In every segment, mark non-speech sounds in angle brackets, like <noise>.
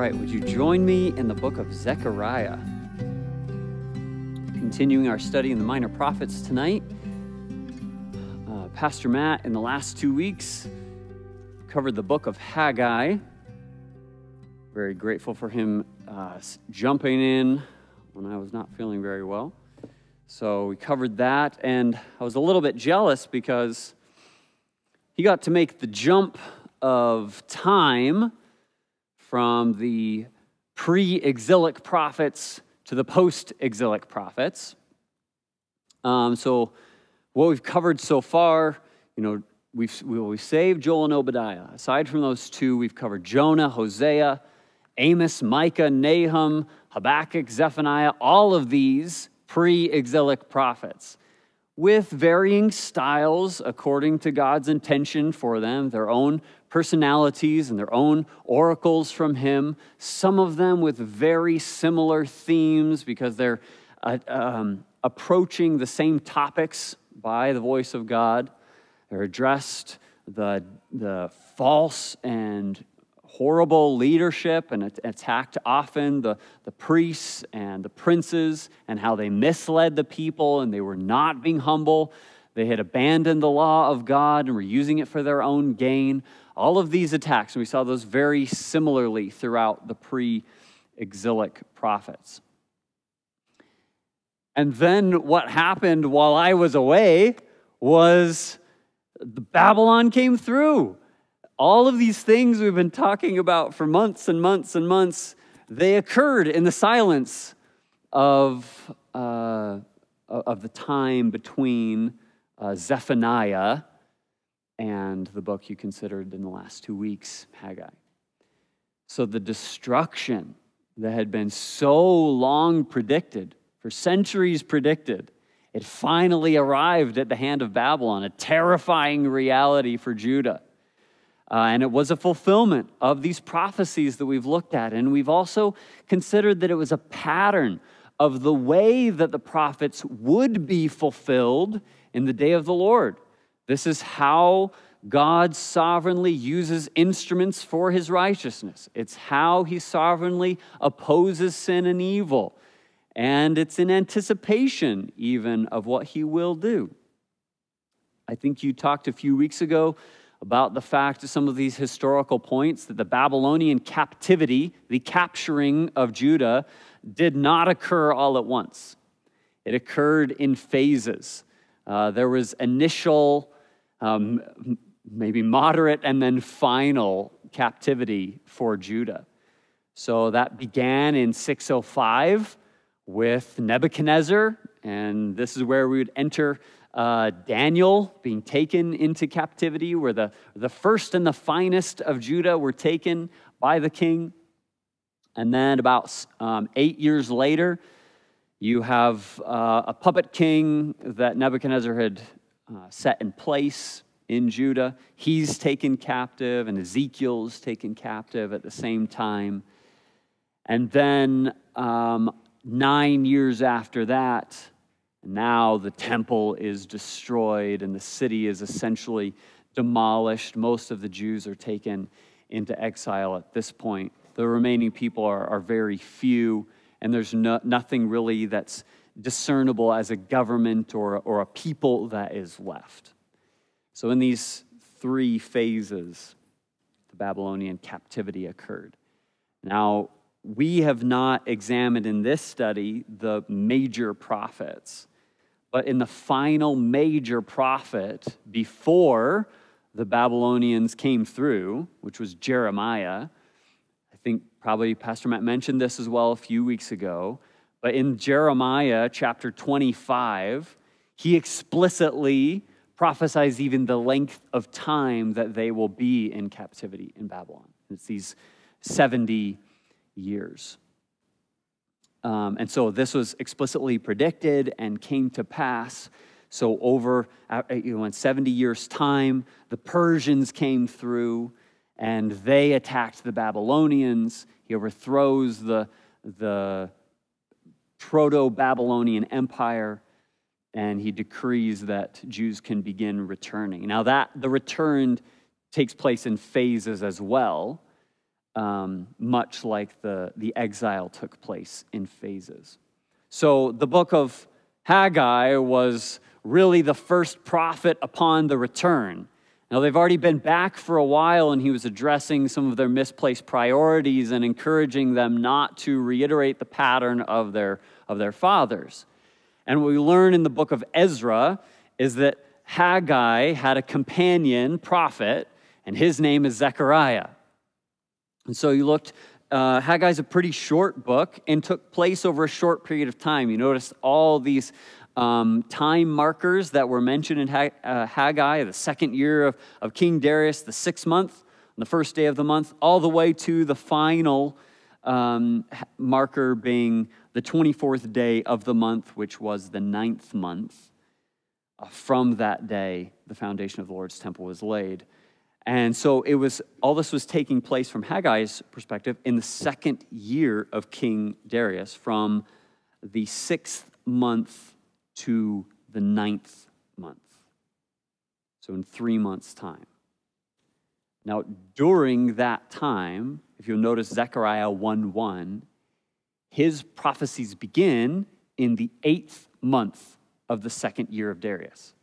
right, would you join me in the book of Zechariah? Continuing our study in the minor prophets tonight. Uh, Pastor Matt, in the last two weeks, covered the book of Haggai. Very grateful for him uh, jumping in when I was not feeling very well. So we covered that, and I was a little bit jealous because he got to make the jump of time from the pre exilic prophets to the post exilic prophets. Um, so, what we've covered so far, you know, we've, we've saved Joel and Obadiah. Aside from those two, we've covered Jonah, Hosea, Amos, Micah, Nahum, Habakkuk, Zephaniah, all of these pre exilic prophets with varying styles according to God's intention for them, their own personalities and their own oracles from Him, some of them with very similar themes because they're uh, um, approaching the same topics by the voice of God. They're addressed the, the false and horrible leadership and attacked often the, the priests and the princes and how they misled the people and they were not being humble. They had abandoned the law of God and were using it for their own gain. All of these attacks, and we saw those very similarly throughout the pre exilic prophets. And then what happened while I was away was the Babylon came through all of these things we've been talking about for months and months and months, they occurred in the silence of, uh, of the time between uh, Zephaniah and the book you considered in the last two weeks, Haggai. So the destruction that had been so long predicted, for centuries predicted, it finally arrived at the hand of Babylon, a terrifying reality for Judah. Uh, and it was a fulfillment of these prophecies that we've looked at. And we've also considered that it was a pattern of the way that the prophets would be fulfilled in the day of the Lord. This is how God sovereignly uses instruments for his righteousness. It's how he sovereignly opposes sin and evil. And it's in anticipation, even, of what he will do. I think you talked a few weeks ago about the fact of some of these historical points that the Babylonian captivity, the capturing of Judah, did not occur all at once. It occurred in phases. Uh, there was initial, um, maybe moderate, and then final captivity for Judah. So that began in 605 with Nebuchadnezzar, and this is where we would enter uh, Daniel being taken into captivity, where the, the first and the finest of Judah were taken by the king. And then about um, eight years later, you have uh, a puppet king that Nebuchadnezzar had uh, set in place in Judah. He's taken captive, and Ezekiel's taken captive at the same time. And then um, nine years after that, now the temple is destroyed and the city is essentially demolished. Most of the Jews are taken into exile at this point. The remaining people are, are very few, and there's no, nothing really that's discernible as a government or, or a people that is left. So, in these three phases, the Babylonian captivity occurred. Now, we have not examined in this study the major prophets. But in the final major prophet before the Babylonians came through, which was Jeremiah, I think probably Pastor Matt mentioned this as well a few weeks ago. But in Jeremiah chapter 25, he explicitly prophesies even the length of time that they will be in captivity in Babylon. It's these 70 years. Um, and so this was explicitly predicted and came to pass. So, over uh, you know, in 70 years' time, the Persians came through and they attacked the Babylonians. He overthrows the, the proto Babylonian Empire and he decrees that Jews can begin returning. Now, that the return takes place in phases as well. Um, much like the, the exile took place in phases. So the book of Haggai was really the first prophet upon the return. Now, they've already been back for a while, and he was addressing some of their misplaced priorities and encouraging them not to reiterate the pattern of their, of their fathers. And what we learn in the book of Ezra is that Haggai had a companion prophet, and his name is Zechariah. And so you looked, uh, Haggai's a pretty short book and took place over a short period of time. You notice all these um, time markers that were mentioned in uh, Haggai, the second year of, of King Darius, the sixth month, the first day of the month, all the way to the final um, marker being the 24th day of the month, which was the ninth month. Uh, from that day, the foundation of the Lord's temple was laid. And so it was all this was taking place from Haggai's perspective in the second year of King Darius, from the sixth month to the ninth month. So, in three months' time. Now, during that time, if you'll notice Zechariah 1 1, his prophecies begin in the eighth month of the second year of Darius.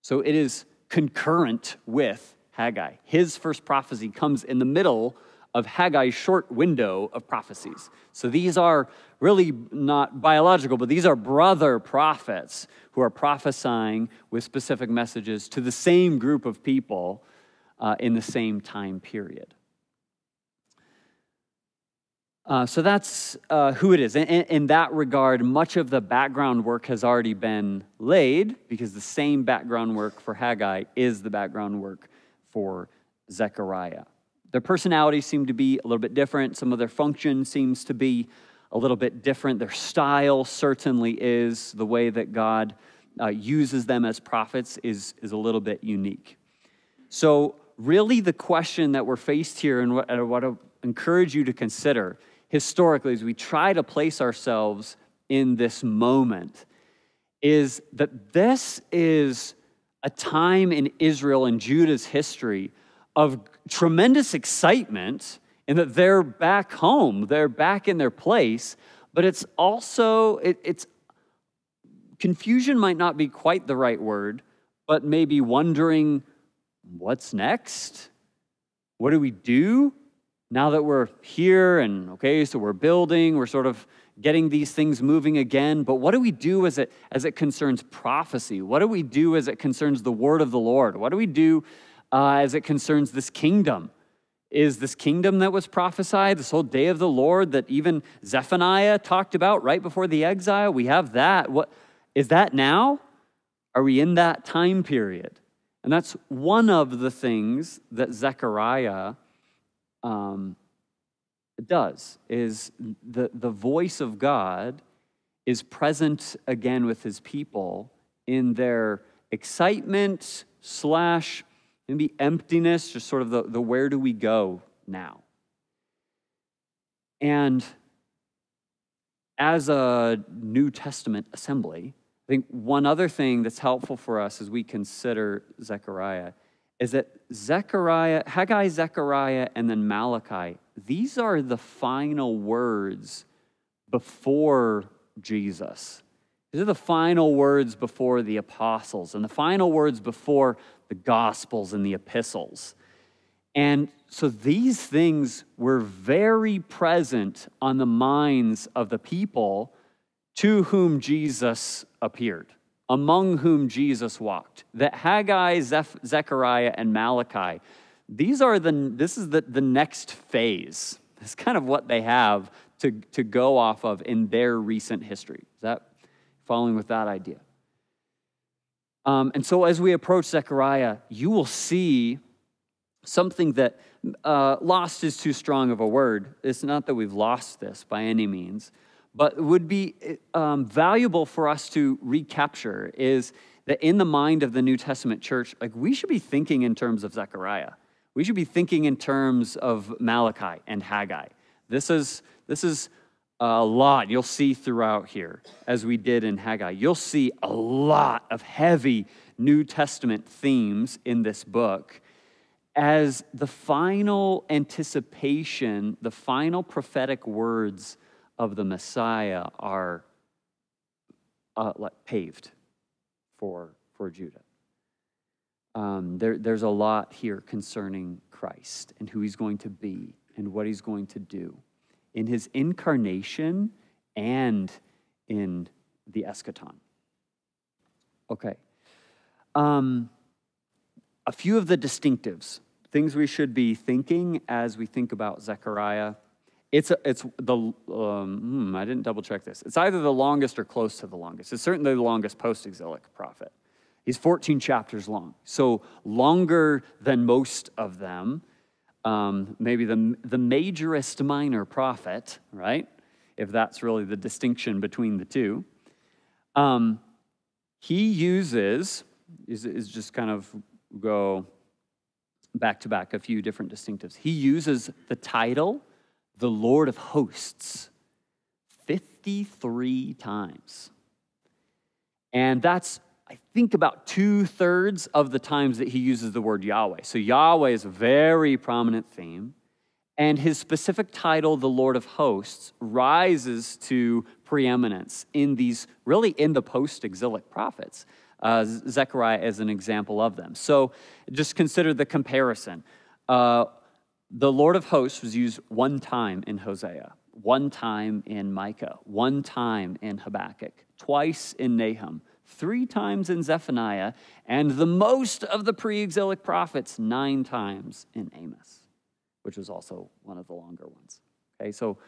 So it is concurrent with Haggai. His first prophecy comes in the middle of Haggai's short window of prophecies. So these are really not biological, but these are brother prophets who are prophesying with specific messages to the same group of people uh, in the same time period. Uh, so that's uh, who it is. In, in, that regard, much of the background work has already been laid because the same background work for Haggai is the background work for Zechariah. Their personalities seem to be a little bit different. Some of their function seems to be a little bit different. Their style certainly is. The way that God uh, uses them as prophets is, is a little bit unique. So, really, the question that we're faced here, and what, uh, what I encourage you to consider historically as we try to place ourselves in this moment, is that this is a time in Israel and Judah's history of tremendous excitement in that they're back home, they're back in their place, but it's also, it, it's confusion might not be quite the right word, but maybe wondering what's next? What do we do now that we're here and okay, so we're building, we're sort of getting these things moving again. But what do we do as it, as it concerns prophecy? What do we do as it concerns the word of the Lord? What do we do uh, as it concerns this kingdom? Is this kingdom that was prophesied, this whole day of the Lord that even Zephaniah talked about right before the exile? We have that. What is that now? Are we in that time period? And that's one of the things that Zechariah um, does is the, the voice of God is present again with his people in their excitement slash maybe emptiness, just sort of the, the where do we go now. And as a New Testament assembly, I think one other thing that's helpful for us as we consider Zechariah is that Zechariah, Haggai, Zechariah, and then Malachi, these are the final words before Jesus. These are the final words before the apostles and the final words before the gospels and the epistles. And so these things were very present on the minds of the people to whom Jesus appeared among whom Jesus walked. That Haggai, Zechariah, and Malachi, these are the, this is the, the next phase. It's kind of what they have to, to go off of in their recent history. Is that following with that idea? Um, and so as we approach Zechariah, you will see something that uh, lost is too strong of a word. It's not that we've lost this by any means, but would be um, valuable for us to recapture is that in the mind of the New Testament church, like we should be thinking in terms of Zechariah. We should be thinking in terms of Malachi and Haggai. This is, this is a lot you'll see throughout here, as we did in Haggai. You'll see a lot of heavy New Testament themes in this book. as the final anticipation, the final prophetic words of the Messiah are uh, paved for, for Judah. Um, there, there's a lot here concerning Christ and who he's going to be and what he's going to do in his incarnation and in the eschaton. Okay. Um, a few of the distinctives, things we should be thinking as we think about Zechariah. It's, a, it's the, um, hmm, I didn't double check this. It's either the longest or close to the longest. It's certainly the longest post exilic prophet. He's 14 chapters long, so longer than most of them. Um, maybe the, the majorist minor prophet, right? If that's really the distinction between the two. Um, he uses, is, is just kind of go back to back a few different distinctives. He uses the title, the Lord of Hosts, 53 times. And that's, I think, about two thirds of the times that he uses the word Yahweh. So Yahweh is a very prominent theme. And his specific title, the Lord of Hosts, rises to preeminence in these, really in the post exilic prophets uh, Zechariah as an example of them. So just consider the comparison. Uh, the Lord of hosts was used one time in Hosea, one time in Micah, one time in Habakkuk, twice in Nahum, three times in Zephaniah, and the most of the pre exilic prophets, nine times in Amos, which was also one of the longer ones. Okay, so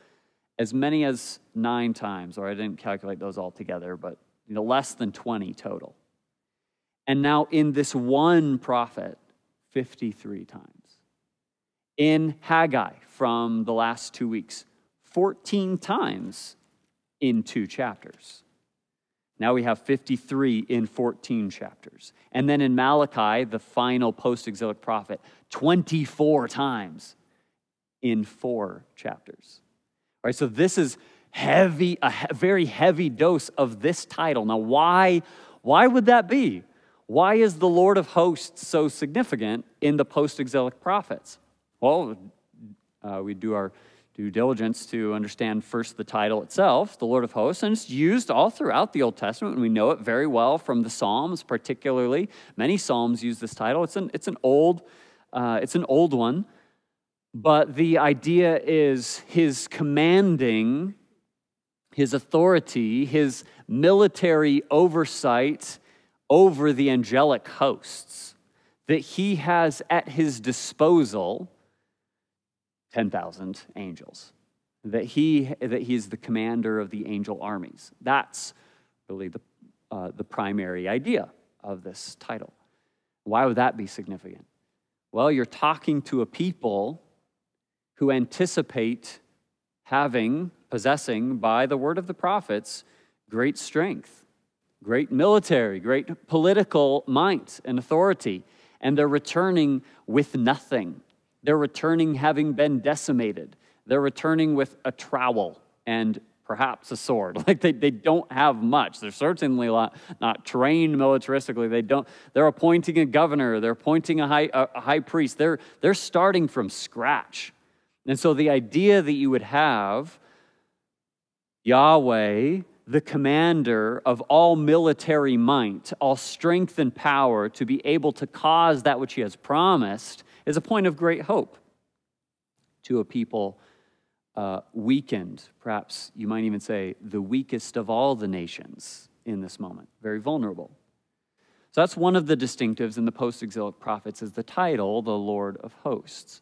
as many as nine times, or I didn't calculate those all together, but you know, less than 20 total. And now in this one prophet, 53 times. In Haggai from the last two weeks, 14 times in two chapters. Now we have 53 in 14 chapters. And then in Malachi, the final post exilic prophet, 24 times in four chapters. All right, so this is heavy, a very heavy dose of this title. Now, why, why would that be? Why is the Lord of hosts so significant in the post exilic prophets? Well, uh, we do our due diligence to understand first the title itself, the Lord of hosts, and it's used all throughout the Old Testament, and we know it very well from the Psalms, particularly. Many Psalms use this title. It's an, it's an, old, uh, it's an old one, but the idea is his commanding, his authority, his military oversight over the angelic hosts, that he has at his disposal 10,000 angels, that he, that he is the commander of the angel armies. That's really the, uh, the primary idea of this title. Why would that be significant? Well, you're talking to a people who anticipate having, possessing by the word of the prophets, great strength great military, great political might and authority, and they're returning with nothing. They're returning having been decimated. They're returning with a trowel and perhaps a sword. <laughs> Like they, they don't have much. They're certainly not, not trained militaristically. They don't, they're appointing a governor, they're appointing a high, a high priest. They're, they're starting from scratch. And so the idea that you would have Yahweh the commander of all military might, all strength and power to be able to cause that which he has promised is a point of great hope to a people uh, weakened, perhaps you might even say the weakest of all the nations in this moment, very vulnerable. So that's one of the distinctives in the post-exilic prophets is the title, the Lord of Hosts.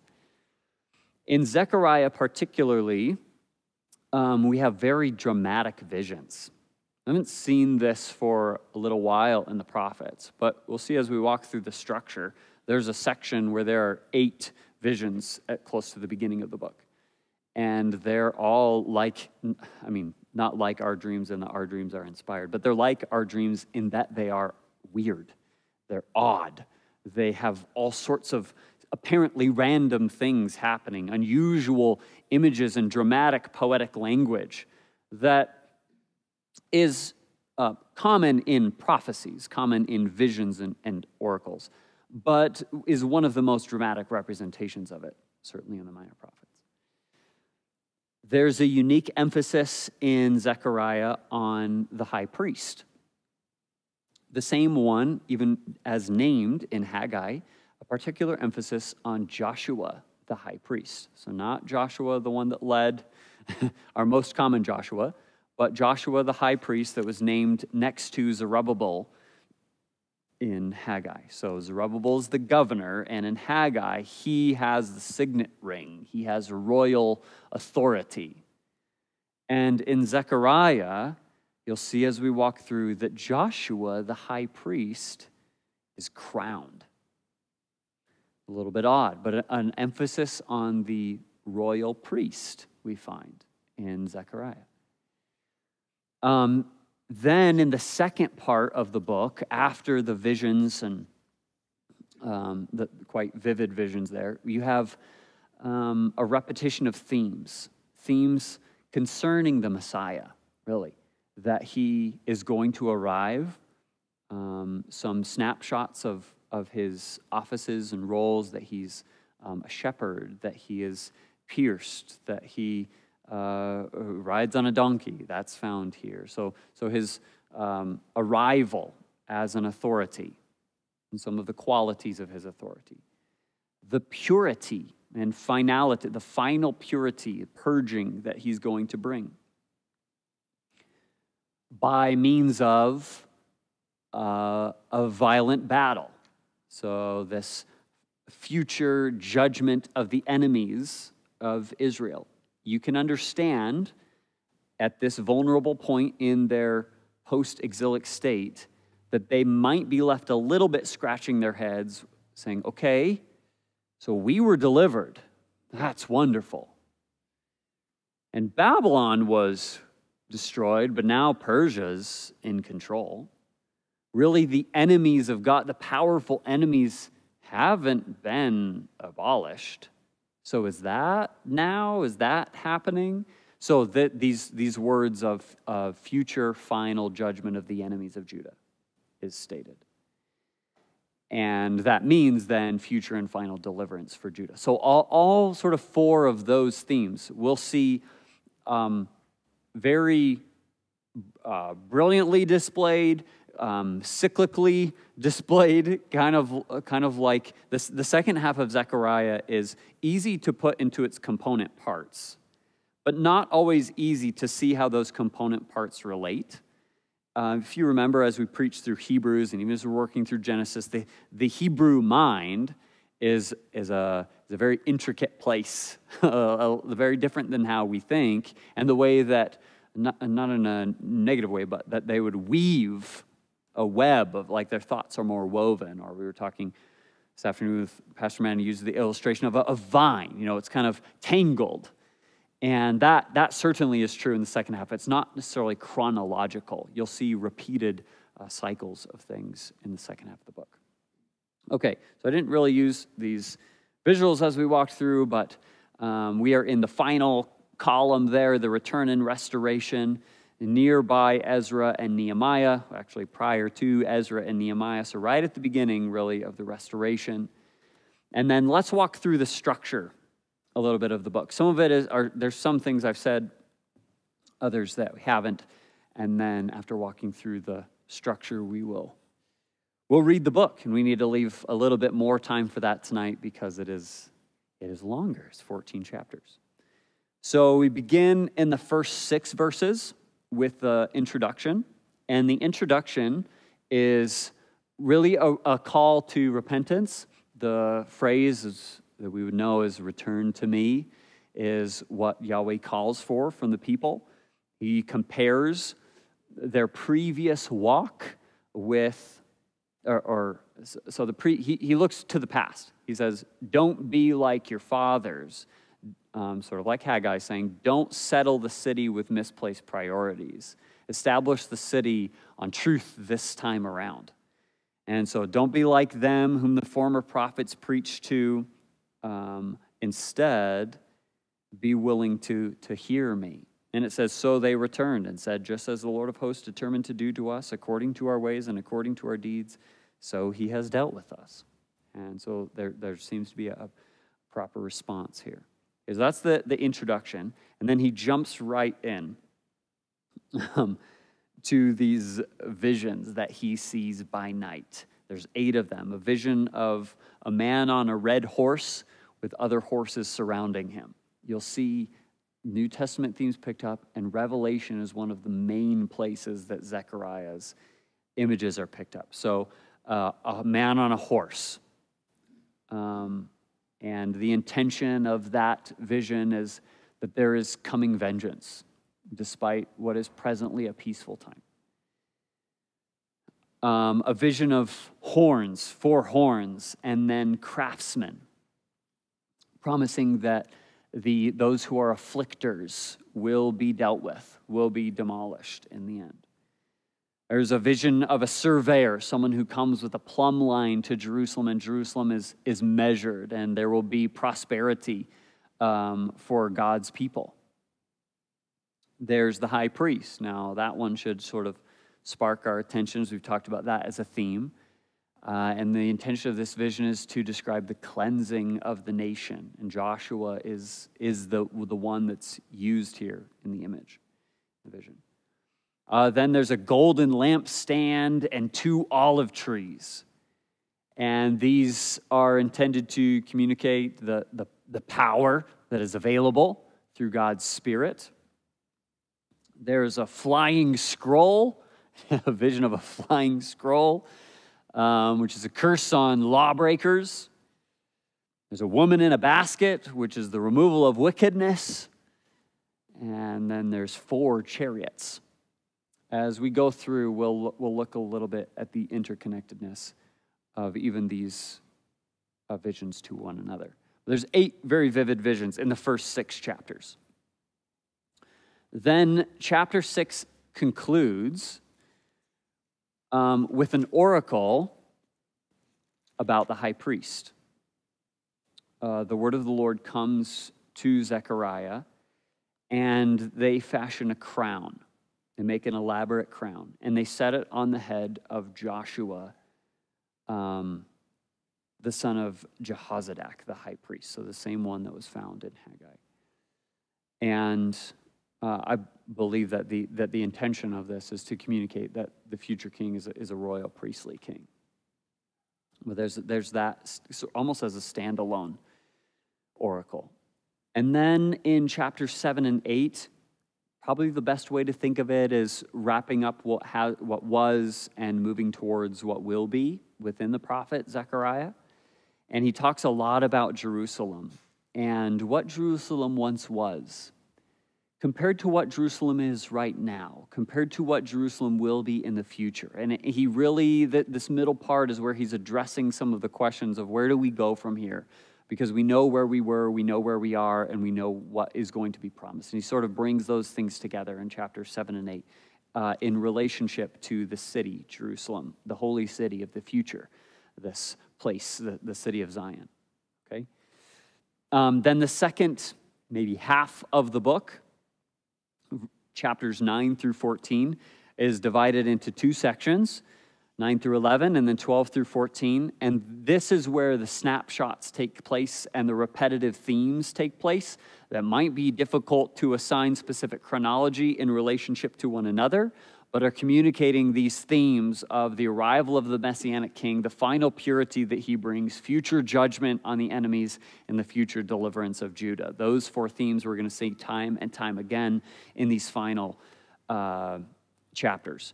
In Zechariah particularly, um, we have very dramatic visions. I haven't seen this for a little while in the prophets, but we'll see as we walk through the structure. There's a section where there are eight visions at close to the beginning of the book. And they're all like, I mean, not like our dreams and our dreams are inspired, but they're like our dreams in that they are weird. They're odd. They have all sorts of apparently random things happening, unusual images and dramatic poetic language that is uh, common in prophecies, common in visions and, and oracles. But is one of the most dramatic representations of it, certainly in the Minor Prophets. There's a unique emphasis in Zechariah on the high priest. The same one, even as named in Haggai, a particular emphasis on Joshua, the high priest. So, not Joshua, the one that led, <laughs> our most common Joshua, but Joshua, the high priest, that was named next to Zerubbabel in Haggai. So Zerubbabel is the governor, and in Haggai, he has the signet ring, he has royal authority. And in Zechariah, you'll see as we walk through that Joshua, the high priest, is crowned. A little bit odd, but an emphasis on the royal priest we find in Zechariah. Um, then, in the second part of the book, after the visions and um, the quite vivid visions there, you have um, a repetition of themes, themes concerning the Messiah, really, that he is going to arrive, um, some snapshots of, of his offices and roles, that he's um, a shepherd, that he is pierced, that he uh, rides on a donkey. That's found here. So, so his um, arrival as an authority and some of the qualities of his authority. The purity and finality, the final purity, purging that he's going to bring by means of uh, a violent battle. So, this future judgment of the enemies of Israel you can understand at this vulnerable point in their post exilic state that they might be left a little bit scratching their heads, saying, okay, so we were delivered. That's wonderful. And Babylon was destroyed, but now Persia's in control. Really, the enemies of God, the powerful enemies, haven't been abolished. So is that now? Is that happening? So that these, these words of, of future final judgment of the enemies of Judah is stated. And that means then future and final deliverance for Judah. So all, all sort of four of those themes we'll see um, very uh, brilliantly displayed, um, cyclically displayed, kind of, kind of like this, the second half of Zechariah is easy to put into its component parts, but not always easy to see how those component parts relate. Uh, if you remember, as we preached through Hebrews and even as we're working through Genesis, the, the Hebrew mind is, is, a, is a very intricate place, <laughs> very different than how we think, and the way that, not, not in a negative way, but that they would weave a web of like their thoughts are more woven. Or we were talking this afternoon with Pastor Manny used the illustration of a, a, vine. You know, it's kind of tangled. And that, that certainly is true in the second half. It's not necessarily chronological. You'll see repeated uh, cycles of things in the second half of the book. Okay, so I didn't really use these visuals as we walked through, but um, we are in the final column there, the return and restoration nearby Ezra and Nehemiah, actually prior to Ezra and Nehemiah, so right at the beginning, really, of the restoration. And then let's walk through the structure a little bit of the book. Some of it is, are, there's some things I've said, others that we haven't. And then after walking through the structure, we will we'll read the book. And we need to leave a little bit more time for that tonight because it is, it is longer. It's 14 chapters. So we begin in the first six verses with the introduction. And the introduction is really a, a call to repentance. The phrase is, that we would know as return to me is what Yahweh calls for from the people. He compares their previous walk with, or, or so the pre, he, he looks to the past. He says, Don't be like your fathers um, sort of like Haggai saying, don't settle the city with misplaced priorities. Establish the city on truth this time around. And so don't be like them whom the former prophets preached to. Um, instead, be willing to, to hear me. And it says, So they returned and said, Just as the Lord of hosts determined to do to us according to our ways and according to our deeds, so he has dealt with us. And so there, there seems to be a, a proper response here. Is that's the, the introduction. And then he jumps right in <laughs> um, to these visions that he sees by night. There's eight of them. A vision of a man on a red horse with other horses surrounding him. You'll see New Testament themes picked up, and Revelation is one of the main places that Zechariah's images are picked up. So, uh, a man on a horse. Um, and the intention of that vision is that there is coming vengeance, despite what is presently a peaceful time. Um, a vision of horns, four horns, and then craftsmen, promising that the, those who are afflictors will be dealt with, will be demolished in the end. There's a vision of a surveyor, someone who comes with a plumb line to Jerusalem, and Jerusalem is, is measured, and there will be prosperity um, for God's people. There's the high priest. Now, that one should sort of spark our attentions. We've talked about that as a theme. Uh, and the intention of this vision is to describe the cleansing of the nation. And Joshua is, is the, the one that's used here in the image, the vision. Uh, then there's a golden lampstand and two olive trees. And these are intended to communicate the, the, the power that is available through God's Spirit. There's a flying scroll, <laughs> a vision of a flying scroll, um, which is a curse on lawbreakers. There's a woman in a basket, which is the removal of wickedness. And then there's four chariots as we go through, we'll, we'll look a little bit at the interconnectedness of even these uh, visions to one another. There's eight very vivid visions in the first six chapters. Then chapter six concludes um, with an oracle about the high priest. Uh, the word of the Lord comes to Zechariah, and they fashion a crown they make an elaborate crown, and they set it on the head of Joshua, um, the son of Jehozadak, the high priest. So the same one that was found in Haggai. And uh, I believe that the, that the intention of this is to communicate that the future king is a, is a royal priestly king. But there's, there's that almost as a standalone oracle. And then in chapter 7 and 8, Probably the best way to think of it is wrapping up what, ha- what was and moving towards what will be within the prophet Zechariah. And he talks a lot about Jerusalem and what Jerusalem once was compared to what Jerusalem is right now, compared to what Jerusalem will be in the future. And he really, this middle part is where he's addressing some of the questions of where do we go from here? Because we know where we were, we know where we are, and we know what is going to be promised. And he sort of brings those things together in chapters 7 and 8 uh, in relationship to the city, Jerusalem, the holy city of the future, this place, the, the city of Zion. Okay? Um, then the second, maybe half of the book, chapters 9 through 14, is divided into two sections. 9 through 11, and then 12 through 14. And this is where the snapshots take place and the repetitive themes take place that might be difficult to assign specific chronology in relationship to one another, but are communicating these themes of the arrival of the Messianic King, the final purity that he brings, future judgment on the enemies, and the future deliverance of Judah. Those four themes we're going to see time and time again in these final uh, chapters.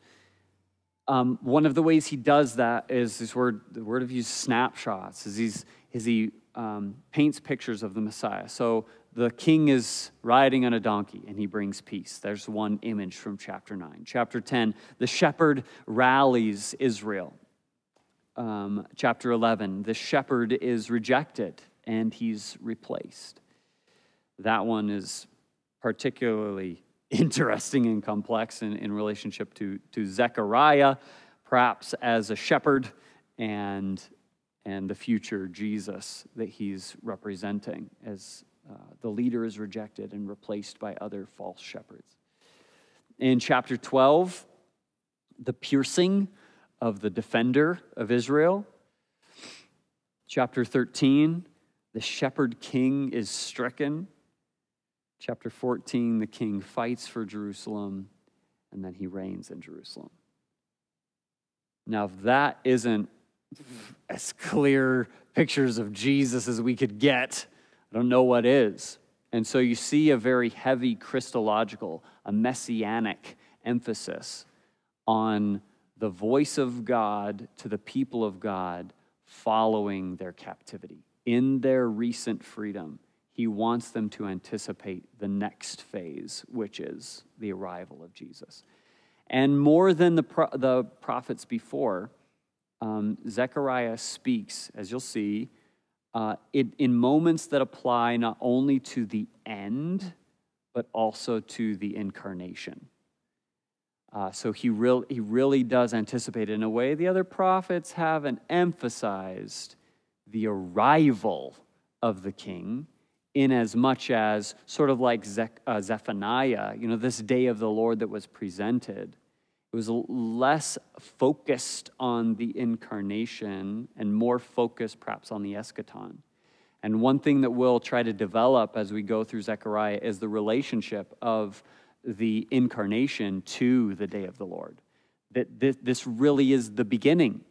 Um, one of the ways he does that is this word, the word of use snapshots, is, he's, is he um, paints pictures of the Messiah. So the king is riding on a donkey and he brings peace. There's one image from chapter 9. Chapter 10, the shepherd rallies Israel. Um, chapter 11, the shepherd is rejected and he's replaced. That one is particularly interesting and complex in, in relationship to, to Zechariah, perhaps as a shepherd, and, and the future Jesus that he's representing as uh, the leader is rejected and replaced by other false shepherds. In chapter 12, the piercing of the defender of Israel. Chapter 13, the shepherd king is stricken. Chapter 14, the king fights for Jerusalem, and then he reigns in Jerusalem. Now, if that isn't as clear pictures of Jesus as we could get, I don't know what is. And so you see a very heavy Christological, a messianic emphasis on the voice of God to the people of God following their captivity. In their recent freedom, he wants them to anticipate the next phase, which is the arrival of Jesus. And more than the, pro- the prophets before, um, Zechariah speaks, as you'll see, uh, it, in moments that apply not only to the end, but also to the incarnation. Uh, so he, real, he really does anticipate in a way the other prophets haven't emphasized the arrival of the king in as much as sort of like Ze- uh, Zephaniah, you know, this day of the Lord that was presented. It was less focused on the incarnation and more focused perhaps on the eschaton. And one thing that we'll try to develop as we go through Zechariah is the relationship of the incarnation to the day of the Lord. That this really is the beginning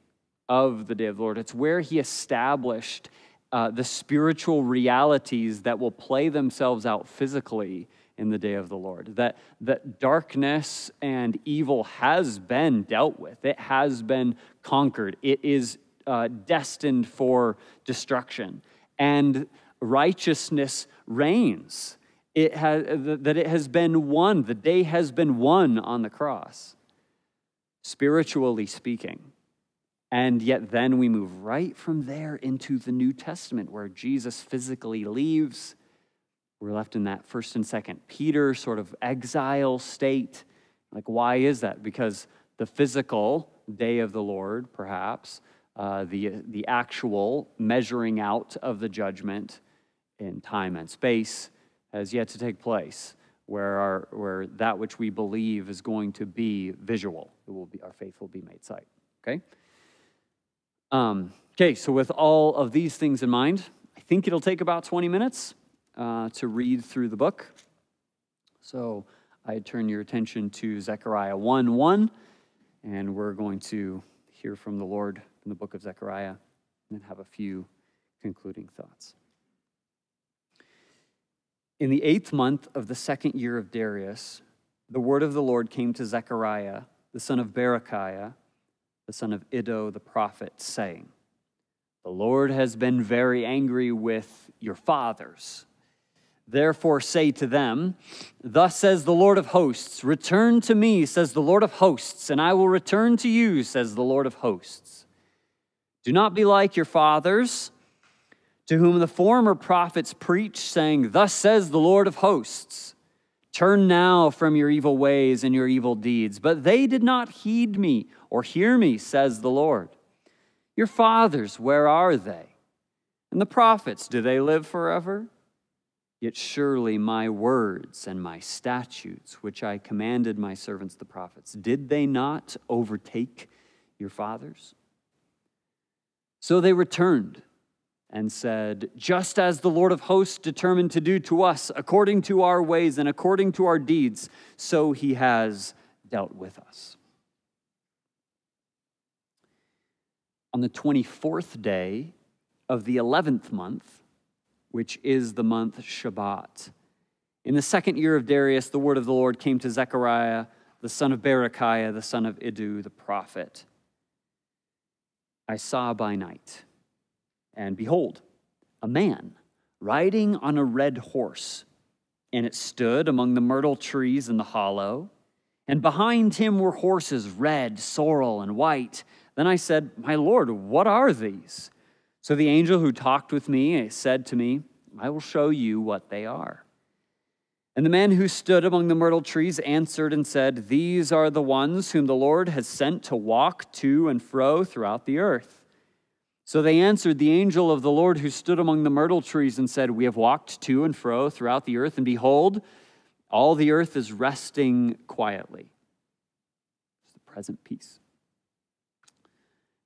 of the day of the Lord. It's where he established uh, the spiritual realities that will play themselves out physically in the day of the Lord. That, that darkness and evil has been dealt with, it has been conquered, it is uh, destined for destruction. And righteousness reigns. It has, that it has been won, the day has been won on the cross, spiritually speaking. And yet, then we move right from there into the New Testament where Jesus physically leaves we're left in that first and second Peter sort of exile state. Like, why is that? Because the physical day of the Lord, perhaps, uh, the, the actual measuring out of the judgment in time and space has yet to take place, where, our, where that which we believe is going to be visual. It will be, our faith will be made sight. Okay? Um, okay, so with all of these things in mind, I think it'll take about 20 minutes uh, to read through the book. So I turn your attention to Zechariah 1 1, and we're going to hear from the Lord in the book of Zechariah and have a few concluding thoughts. In the eighth month of the second year of Darius, the word of the Lord came to Zechariah, the son of Berechiah, the son of Iddo the prophet, saying, The Lord has been very angry with your fathers Therefore, say to them, Thus says the Lord of hosts, Return to me, says the Lord of hosts, and I will return to you, says the Lord of hosts. Do not be like your fathers, to whom the former prophets preached, saying, Thus says the Lord of hosts. Turn now from your evil ways and your evil deeds. But they did not heed me or hear me, says the Lord. Your fathers, where are they? And the prophets, do they live forever? Yet surely my words and my statutes, which I commanded my servants the prophets, did they not overtake your fathers? So they returned and said, Just as the Lord of hosts determined to do to us, according to our ways and according to our deeds, so he has dealt with us. On the 24th day of the 11th month, which is the month Shebat. In the second year of Darius, the word of the Lord came to Zechariah, the son of Berechiah, the son of Iddo, the prophet. I saw by night, and behold, a man riding on a red horse, and it stood among the myrtle trees in the hollow. And behind him were horses, red, sorrel, and white. Then I said, My Lord, what are these? So the angel who talked with me eh, said to me, I will show you what they are. And the man who stood among the myrtle trees answered and said, These are the ones whom the Lord has sent to walk to and fro throughout the earth. So they answered the angel of the Lord who stood among the myrtle trees and said, We have walked to and fro throughout the earth, and behold, all the earth is resting quietly. It's the present peace.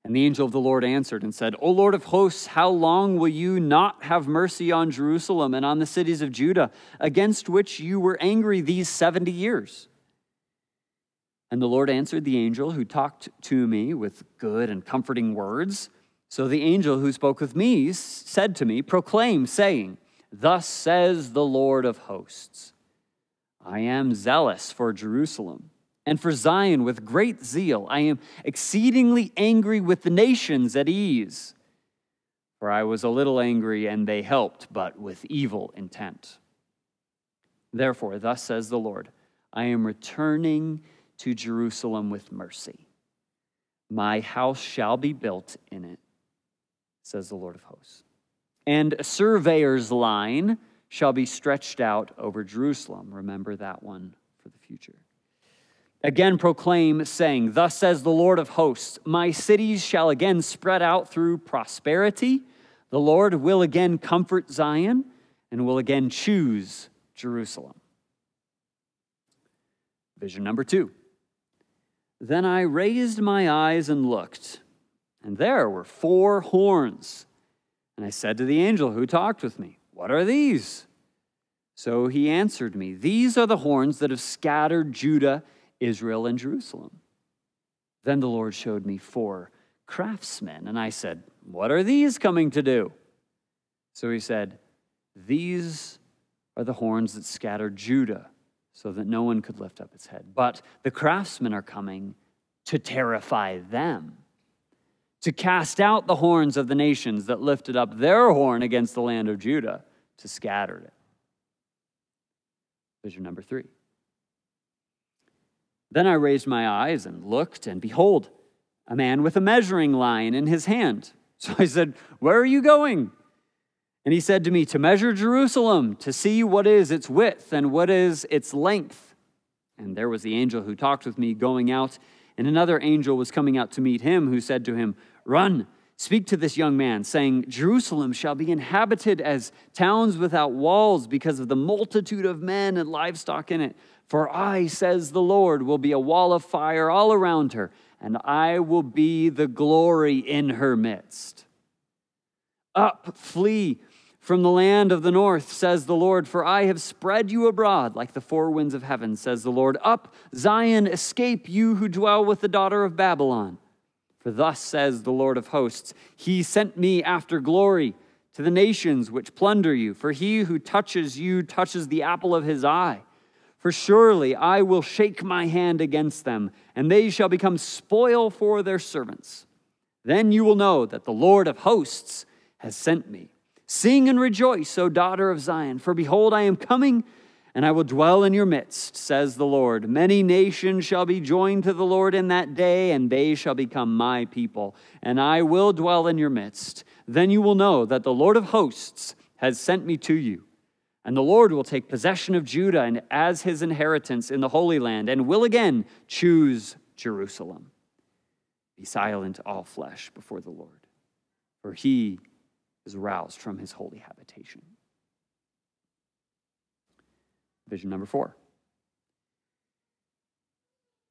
And the angel of the Lord answered and said, O Lord of hosts, how long will you not have mercy on Jerusalem and on the cities of Judah, against which you were angry these 70 years? And the Lord answered the angel who talked to me with good and comforting words. So the angel who spoke with me said to me, Proclaim, saying, Thus says the Lord of hosts I am zealous for Jerusalem and for Zion with great zeal. I am exceedingly angry with the nations at ease. For I was a little angry, and they helped, but with evil intent. Therefore, thus says the Lord I am returning to Jerusalem with mercy. My house shall be built in it, says the Lord of hosts. And a surveyor's line shall be stretched out over Jerusalem. Remember that one for the future. Again proclaim, saying, Thus says the Lord of hosts, My cities shall again spread out through prosperity. The Lord will again comfort Zion and will again choose Jerusalem. Vision number two. Then I raised my eyes and looked, and there were four horns. And I said to the angel who talked with me, What are these? So he answered me, These are the horns that have scattered Judah Israel and Jerusalem. Then the Lord showed me four craftsmen, and I said, What are these coming to do? So he said, These are the horns that scattered Judah, so that no one could lift up its head. But the craftsmen are coming to terrify them, to cast out the horns of the nations that lifted up their horn against the land of Judah, to scatter it. Vision number three. Then I raised my eyes and looked, and behold, a man with a measuring line in his hand. <laughs> So I said, Where are you going? And he said to me, To measure Jerusalem, to see what is its width and what is its length. And there was the angel who talked with me going out, and another angel was coming out to meet him, who said to him, Run, speak to this young man, saying, Jerusalem shall be inhabited as towns without walls because of the multitude of men and livestock in it. For I, says the Lord, will be a wall of fire all around her, and I will be the glory in her midst. Up, flee from the land of the north, says the Lord, for I have spread you abroad like the four winds of heaven, says the Lord. Up, Zion, escape, you who dwell with the daughter of Babylon. For thus says the Lord of hosts He sent me after glory to the nations which plunder you, for he who touches you touches the apple of his eye. For surely I will shake my hand against them, and they shall become spoil for their servants. Then you will know that the Lord of hosts has sent me. Sing and rejoice, O daughter of Zion, for behold, I am coming, and I will dwell in your midst, says the Lord. Many nations shall be joined to the Lord in that day, and they shall become my people, and I will dwell in your midst. Then you will know that the Lord of hosts has sent me to you. And the Lord will take possession of Judah and as his inheritance in the Holy Land, and will again choose Jerusalem. Be silent, all flesh, before the Lord, for he is roused from his holy habitation. Vision number four.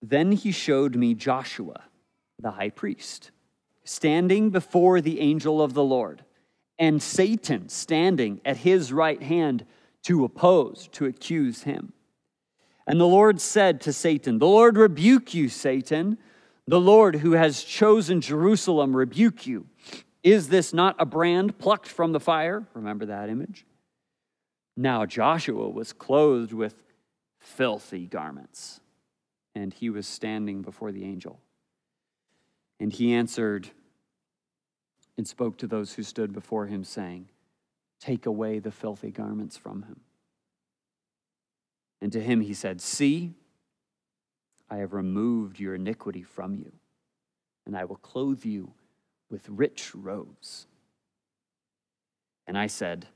Then he showed me Joshua, the high priest, standing before the angel of the Lord, and Satan standing at his right hand to oppose, to accuse him. And the Lord said to Satan, The Lord rebuke you, Satan. The Lord who has chosen Jerusalem rebuke you. Is this not a brand plucked from the fire? Remember that image? Now Joshua was clothed with filthy garments, and he was standing before the angel. And he answered and spoke to those who stood before him, saying, Take away the filthy garments from him. And to him he said, See, I have removed your iniquity from you, and I will clothe you with rich robes. And I said,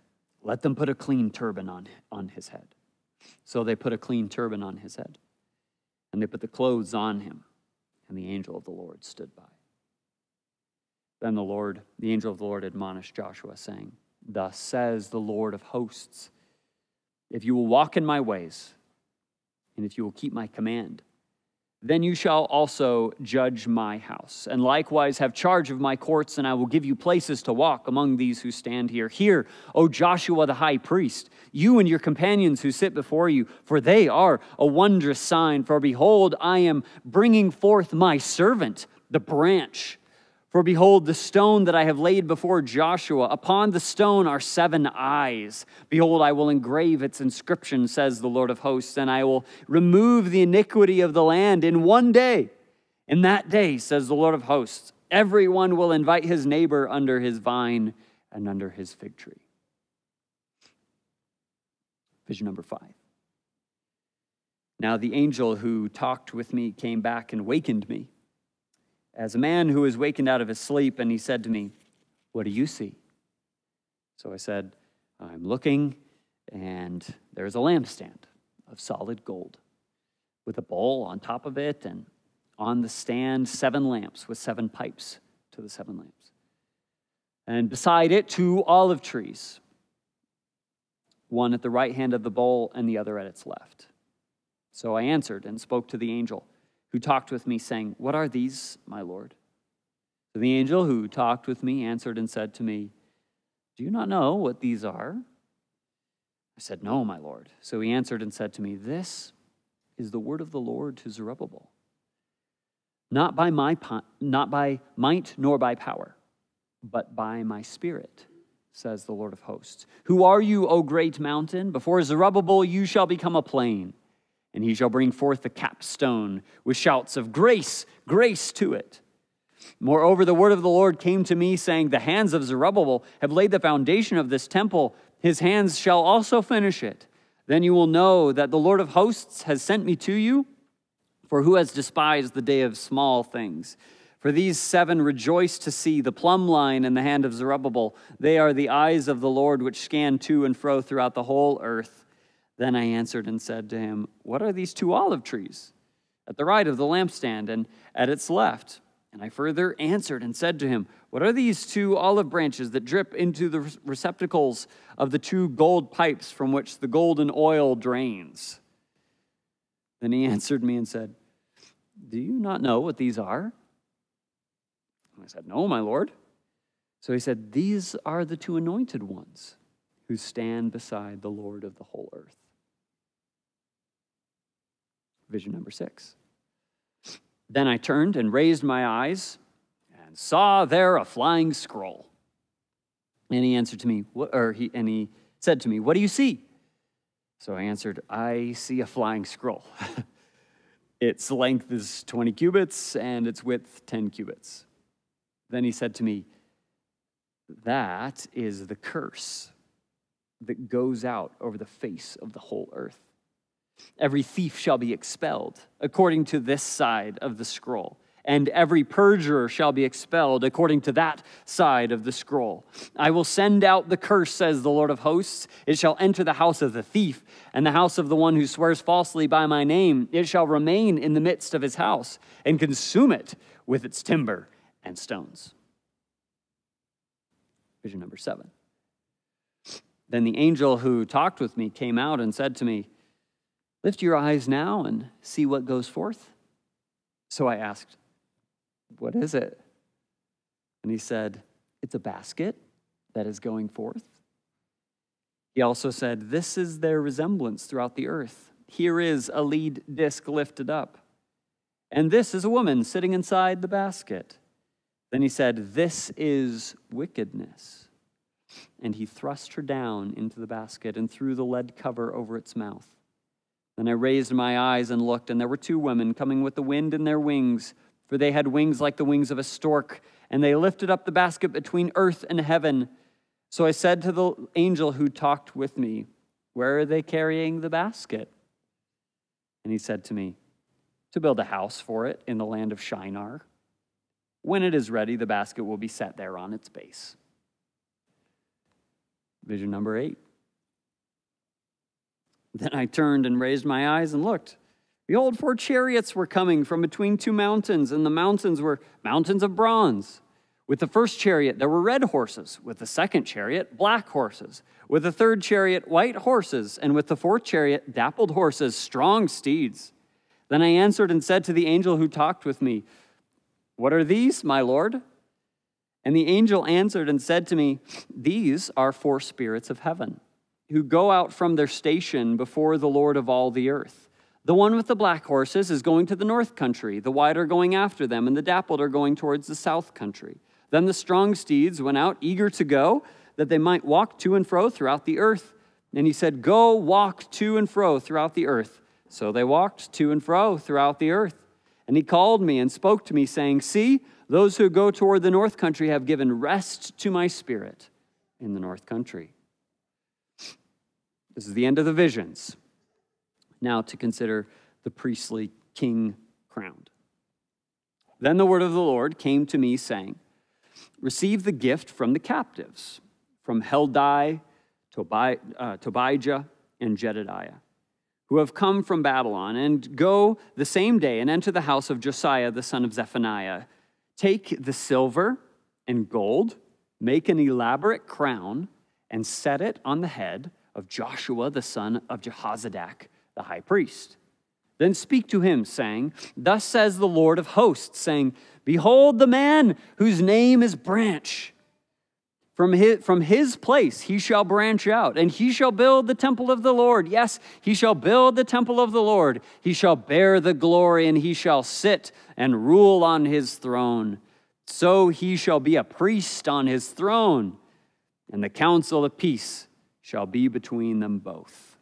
Let them put a clean turban on, on his head. So they put a clean turban on his head, and they put the clothes on him, and the angel of the Lord stood by. Then the Lord, the angel of the Lord admonished Joshua, saying, Thus says the Lord of hosts If you will walk in my ways, and if you will keep my command, then you shall also judge my house, and likewise have charge of my courts, and I will give you places to walk among these who stand here. Hear, O Joshua the high priest, you and your companions who sit before you, for they are a wondrous sign. For behold, I am bringing forth my servant, the branch for behold, the stone that I have laid before Joshua, upon the stone are seven eyes. Behold, I will engrave its inscription, says the Lord of hosts, and I will remove the iniquity of the land in one day. In that day, says the Lord of hosts, everyone will invite his neighbor under his vine and under his fig tree. Vision number five. Now the angel who talked with me came back and wakened me as a man who was wakened out of his sleep, and he said to me, What do you see? So I said, I'm looking, and there's a lampstand of solid gold with a bowl on top of it, and on the stand, seven lamps with seven pipes to the seven lamps. And beside it, two olive trees, one at the right hand of the bowl and the other at its left. So I answered and spoke to the angel who talked with me, saying, What are these, my Lord? The angel who talked with me answered and said to me, Do you not know what these are? I said, No, my Lord. So he answered and said to me, This is the word of the Lord to Zerubbabel. Not by, my, not by might nor by power, but by my spirit, says the Lord of hosts. Who are you, O great mountain? Before Zerubbabel you shall become a plain and he shall bring forth the capstone with shouts of grace, grace to it. Moreover, the word of the Lord came to me, saying, The hands of Zerubbabel have laid the foundation of this temple, his hands shall also finish it. Then you will know that the Lord of hosts has sent me to you. For who has despised the day of small things? For these seven rejoice to see the plumb line in the hand of Zerubbabel. They are the eyes of the Lord which scan to and fro throughout the whole earth. Then I answered and said to him, What are these two olive trees? At the right of the lampstand and at its left. And I further answered and said to him, What are these two olive branches that drip into the receptacles of the two gold pipes from which the golden oil drains? Then he <laughs> answered me and said, Do you not know what these are? And I said, No, my Lord. So he said, These are the two anointed ones who stand beside the Lord of the whole earth. Vision number six. Then I turned and raised my eyes and saw there a flying scroll. And he answered to me, or he, and he said to me, What do you see? So I answered, I see a flying scroll. <laughs> its length is 20 cubits and its width 10 cubits. Then he said to me, That is the curse that goes out over the face of the whole earth. Every thief shall be expelled according to this side of the scroll, and every perjurer shall be expelled according to that side of the scroll. I will send out the curse, says the Lord of hosts. It shall enter the house of the thief, and the house of the one who swears falsely by my name. It shall remain in the midst of his house, and consume it with its timber and stones. Vision number seven. Then the angel who talked with me came out and said to me, Lift your eyes now and see what goes forth. So I asked, What is it? And he said, It's a basket that is going forth. He also said, This is their resemblance throughout the earth. Here is a lead disc lifted up. And this is a woman sitting inside the basket. Then he said, This is wickedness. And he thrust her down into the basket and threw the lead cover over its mouth. Then I raised my eyes and looked, and there were two women coming with the wind in their wings, for they had wings like the wings of a stork, and they lifted up the basket between earth and heaven. So I said to the angel who talked with me, Where are they carrying the basket? And he said to me, To build a house for it in the land of Shinar. When it is ready, the basket will be set there on its base. Vision number eight. Then I turned and raised my eyes and looked. Behold, four chariots were coming from between two mountains, and the mountains were mountains of bronze. With the first chariot, there were red horses. With the second chariot, black horses. With the third chariot, white horses. And with the fourth chariot, dappled horses, strong steeds. Then I answered and said to the angel who talked with me, What are these, my Lord? And the angel answered and said to me, These are four spirits of heaven, who go out from their station before the Lord of all the earth. The one with the black horses is going to the north country, the white are going after them, and the dappled are going towards the south country. Then the strong steeds went out, eager to go, that they might walk to and fro throughout the earth. And he said, Go walk to and fro throughout the earth. So they walked to and fro throughout the earth. And he called me and spoke to me, saying, See, those who go toward the north country have given rest to my spirit in the north country. This is the end of the visions. Now to consider the priestly king crowned. Then the word of the Lord came to me, saying, Receive the gift from the captives, from Heldai, Tobi- uh, Tobijah, and Jedediah who have come from Babylon, and go the same day and enter the house of Josiah the son of Zephaniah. Take the silver and gold, make an elaborate crown, and set it on the head of Joshua the son of Jehozadak, the high priest. Then speak to him, saying, Thus says the Lord of hosts, saying, Behold the man whose name is Branch from his, from his place he shall branch out, and he shall build the temple of the Lord. Yes, he shall build the temple of the Lord. He shall bear the glory, and he shall sit and rule on his throne. So he shall be a priest on his throne, and the council of peace shall be between them both.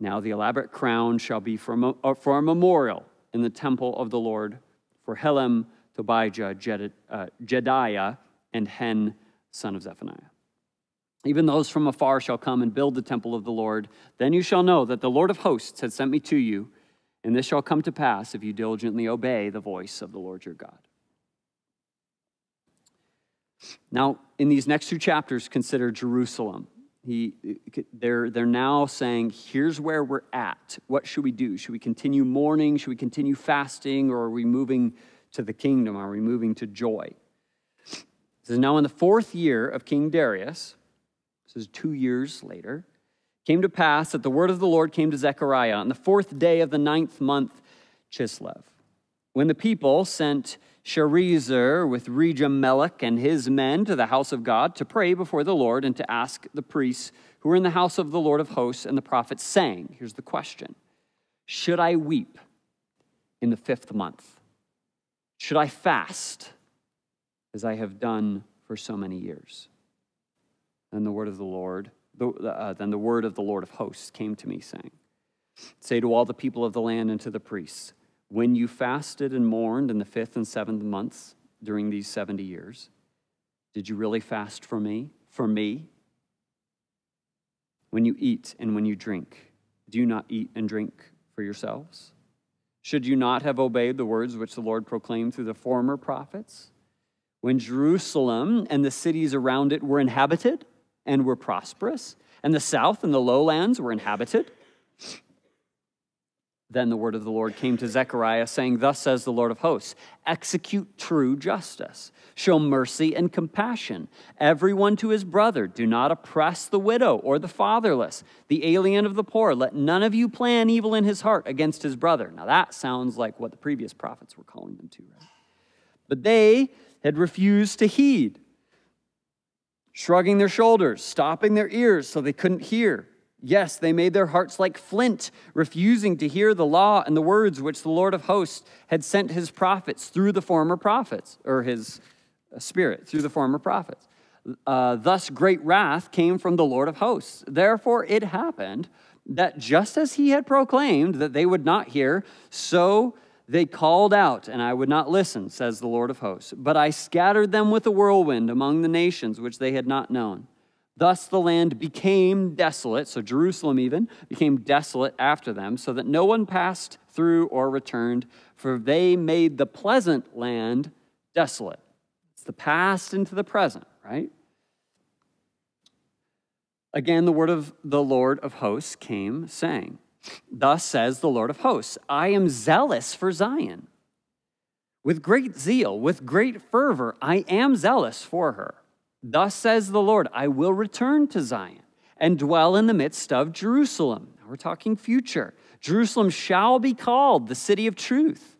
Now the elaborate crown shall be for, uh, for a memorial in the temple of the Lord for Helem, Tobijah, Jed, uh, Jedaiah, and Hen, son of Zephaniah. Even those from afar shall come and build the temple of the Lord. Then you shall know that the Lord of hosts has sent me to you, and this shall come to pass if you diligently obey the voice of the Lord your God. Now, in these next two chapters, consider Jerusalem. He, they're, they're now saying, here's where we're at. What should we do? Should we continue mourning? Should we continue fasting? Or are we moving to the kingdom? Are we moving to joy? This is now in the fourth year of King Darius. This is two years later. Came to pass that the word of the Lord came to Zechariah on the fourth day of the ninth month, Chislev. When the people sent Sherezer with Regem-melech and his men to the house of God to pray before the Lord and to ask the priests who were in the house of the Lord of hosts and the prophets, saying, Here's the question Should I weep in the fifth month? Should I fast? as I have done for so many years. Then the word of the Lord, the, uh, then the word of the Lord of hosts came to me, saying, Say to all the people of the land and to the priests, when you fasted and mourned in the fifth and seventh months during these 70 years, did you really fast for me? For me? When you eat and when you drink, do you not eat and drink for yourselves? Should you not have obeyed the words which the Lord proclaimed through the former prophets? when Jerusalem and the cities around it were inhabited and were prosperous, and the south and the lowlands were inhabited. Then the word of the Lord came to Zechariah, saying, Thus says the Lord of hosts Execute true justice, show mercy and compassion, everyone to his brother. Do not oppress the widow or the fatherless, the alien of the poor. Let none of you plan evil in his heart against his brother. Now that sounds like what the previous prophets were calling them to, right? But they had refused to heed, shrugging their shoulders, stopping their ears so they couldn't hear. Yes, they made their hearts like flint, refusing to hear the law and the words which the Lord of hosts had sent his prophets through the former prophets, or his uh, spirit through the former prophets. Uh, thus, great wrath came from the Lord of hosts. Therefore, it happened that just as he had proclaimed that they would not hear, so they called out, and I would not listen, says the Lord of hosts. But I scattered them with a whirlwind among the nations which they had not known. Thus the land became desolate, so Jerusalem even became desolate after them, so that no one passed through or returned, for they made the pleasant land desolate. It's the past into the present, right? Again, the word of the Lord of hosts came, saying, Thus says the Lord of hosts I am zealous for Zion. With great zeal, with great fervor, I am zealous for her. Thus says the Lord I will return to Zion and dwell in the midst of Jerusalem. Now we're talking future. Jerusalem shall be called the city of truth,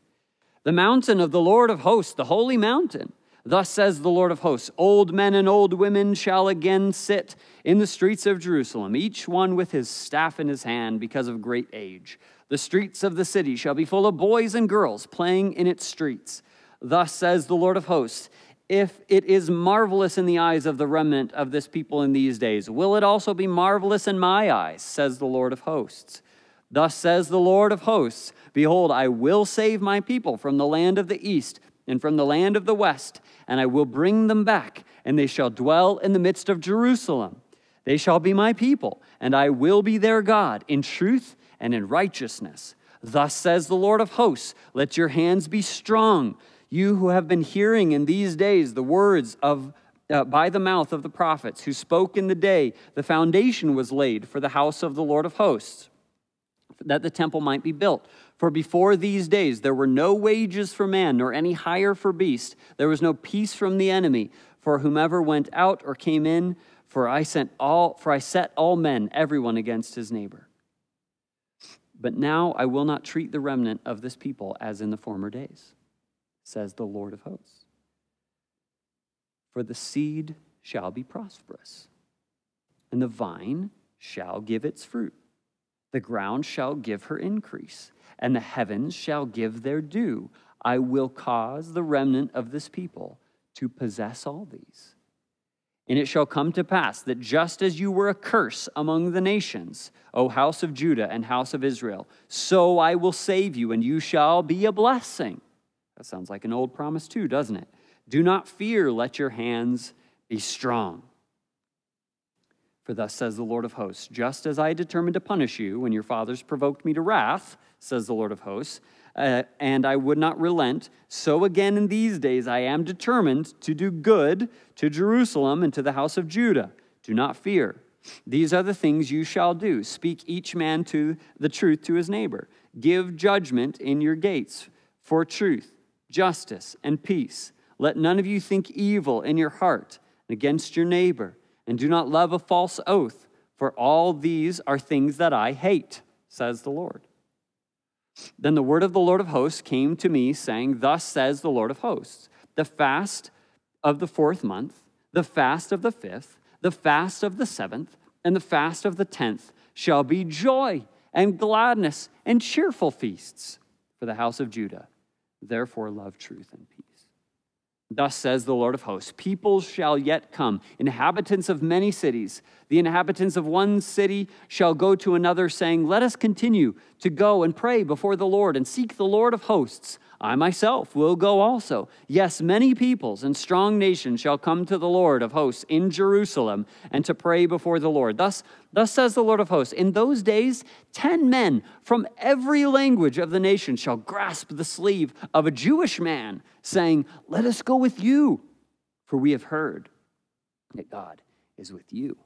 the mountain of the Lord of hosts, the holy mountain. Thus says the Lord of hosts Old men and old women shall again sit in the streets of Jerusalem, each one with his staff in his hand because of great age. The streets of the city shall be full of boys and girls playing in its streets. Thus says the Lord of hosts If it is marvelous in the eyes of the remnant of this people in these days, will it also be marvelous in my eyes, says the Lord of hosts. Thus says the Lord of hosts Behold, I will save my people from the land of the east and from the land of the west, and I will bring them back, and they shall dwell in the midst of Jerusalem. They shall be my people, and I will be their God in truth and in righteousness. Thus says the Lord of hosts Let your hands be strong, you who have been hearing in these days the words of uh, by the mouth of the prophets who spoke in the day the foundation was laid for the house of the Lord of hosts, that the temple might be built. For before these days there were no wages for man, nor any hire for beast. There was no peace from the enemy for whomever went out or came in. For I sent all, for I set all men, everyone against his neighbor. But now I will not treat the remnant of this people as in the former days, says the Lord of hosts. For the seed shall be prosperous, and the vine shall give its fruit. The ground shall give her increase and the heavens shall give their due. I will cause the remnant of this people to possess all these. And it shall come to pass that just as you were a curse among the nations, O house of Judah and house of Israel, so I will save you, and you shall be a blessing. That sounds like an old promise, too, doesn't it? Do not fear, let your hands be strong. For thus says the Lord of hosts Just as I determined to punish you when your fathers provoked me to wrath, says the Lord of hosts, uh, and I would not relent, so again in these days I am determined to do good to Jerusalem and to the house of Judah. Do not fear. These are the things you shall do. Speak each man to the truth to his neighbor. Give judgment in your gates for truth, justice, and peace. Let none of you think evil in your heart and against your neighbor and do not love a false oath, for all these are things that I hate, says the Lord. Then the word of the Lord of hosts came to me, saying, Thus says the Lord of hosts, the fast of the fourth month, the fast of the fifth, the fast of the seventh, and the fast of the tenth shall be joy and gladness and cheerful feasts for the house of Judah. Therefore, love truth and peace. Thus says the Lord of hosts Peoples shall yet come, inhabitants of many cities. The inhabitants of one city shall go to another, saying, Let us continue to go and pray before the Lord and seek the Lord of hosts. I myself will go also. Yes, many peoples and strong nations shall come to the Lord of hosts in Jerusalem and to pray before the Lord. Thus, thus says the Lord of hosts, in those days, ten men from every language of the nation shall grasp the sleeve of a Jewish man, saying, Let us go with you, for we have heard that God is with you.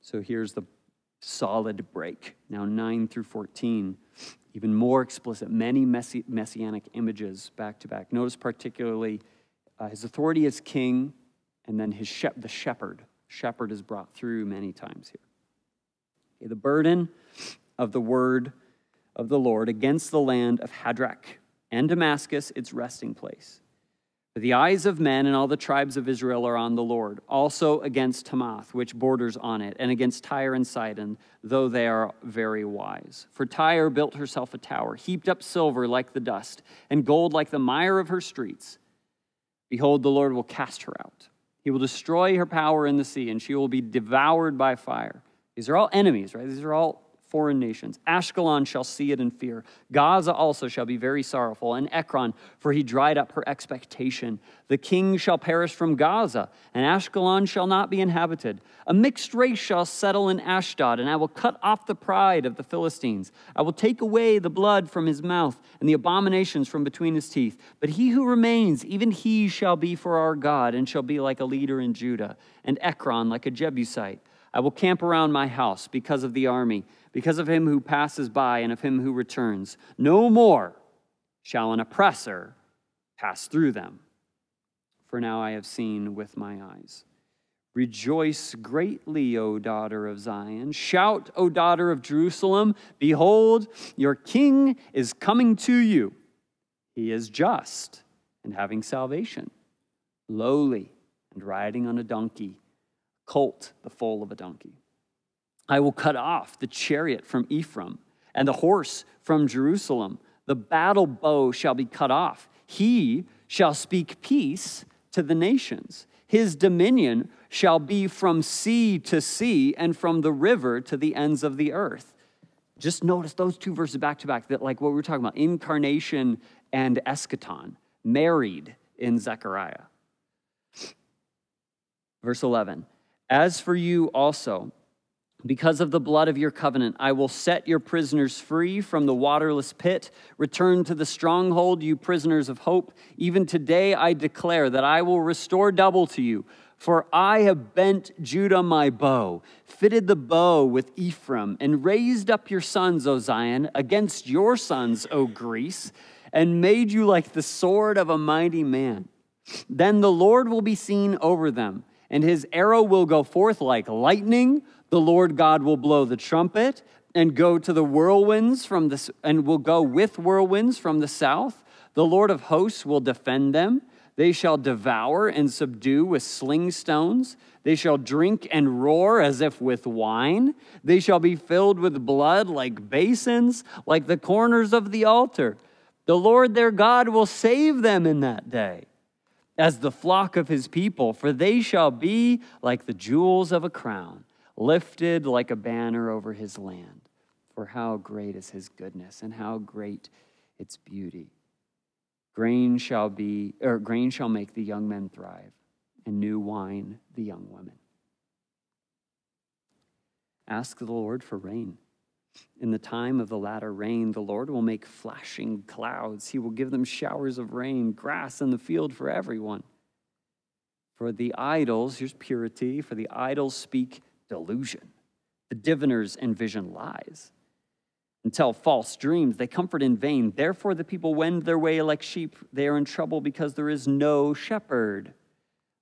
So here's the solid break. Now, 9 through 14, even more explicit, many messi- messianic images back to back. Notice particularly uh, his authority as king, and then his shep- the shepherd. Shepherd is brought through many times here. Okay, the burden of the word of the Lord against the land of Hadrach and Damascus, its resting place. The eyes of men and all the tribes of Israel are on the Lord, also against Hamath, which borders on it, and against Tyre and Sidon, though they are very wise. For Tyre built herself a tower, heaped up silver like the dust, and gold like the mire of her streets. Behold, the Lord will cast her out. He will destroy her power in the sea, and she will be devoured by fire. These are all enemies, right? These are all foreign nations. Ashkelon shall see it in fear. Gaza also shall be very sorrowful, and Ekron, for he dried up her expectation. The king shall perish from Gaza, and Ashkelon shall not be inhabited. A mixed race shall settle in Ashdod, and I will cut off the pride of the Philistines. I will take away the blood from his mouth, and the abominations from between his teeth. But he who remains, even he shall be for our God, and shall be like a leader in Judah, and Ekron like a Jebusite. I will camp around my house because of the army because of him who passes by and of him who returns. No more shall an oppressor pass through them. For now I have seen with my eyes. Rejoice greatly, O daughter of Zion. Shout, O daughter of Jerusalem. Behold, your king is coming to you. He is just and having salvation, lowly and riding on a donkey, colt, the foal of a donkey. I will cut off the chariot from Ephraim and the horse from Jerusalem. The battle bow shall be cut off. He shall speak peace to the nations. His dominion shall be from sea to sea and from the river to the ends of the earth. Just notice those two verses back to back, that like what we were talking about, incarnation and eschaton, married in Zechariah. Verse 11 As for you also, because of the blood of your covenant, I will set your prisoners free from the waterless pit. Return to the stronghold, you prisoners of hope. Even today I declare that I will restore double to you. For I have bent Judah my bow, fitted the bow with Ephraim, and raised up your sons, O Zion, against your sons, O Greece, and made you like the sword of a mighty man. Then the Lord will be seen over them, and his arrow will go forth like lightning the Lord God will blow the trumpet and go to the whirlwinds from the and will go with whirlwinds from the south. The Lord of hosts will defend them. They shall devour and subdue with sling stones. They shall drink and roar as if with wine. They shall be filled with blood like basins, like the corners of the altar. The Lord their God will save them in that day as the flock of his people, for they shall be like the jewels of a crown lifted like a banner over his land. For how great is his goodness and how great its beauty. Grain shall be, or grain shall make the young men thrive, and new wine the young women. Ask the Lord for rain. In the time of the latter rain, the Lord will make flashing clouds. He will give them showers of rain, grass in the field for everyone. For the idols, here's purity, for the idols speak delusion. The diviners envision lies and tell false dreams. They comfort in vain. Therefore, the people wend their way like sheep. They are in trouble because there is no shepherd.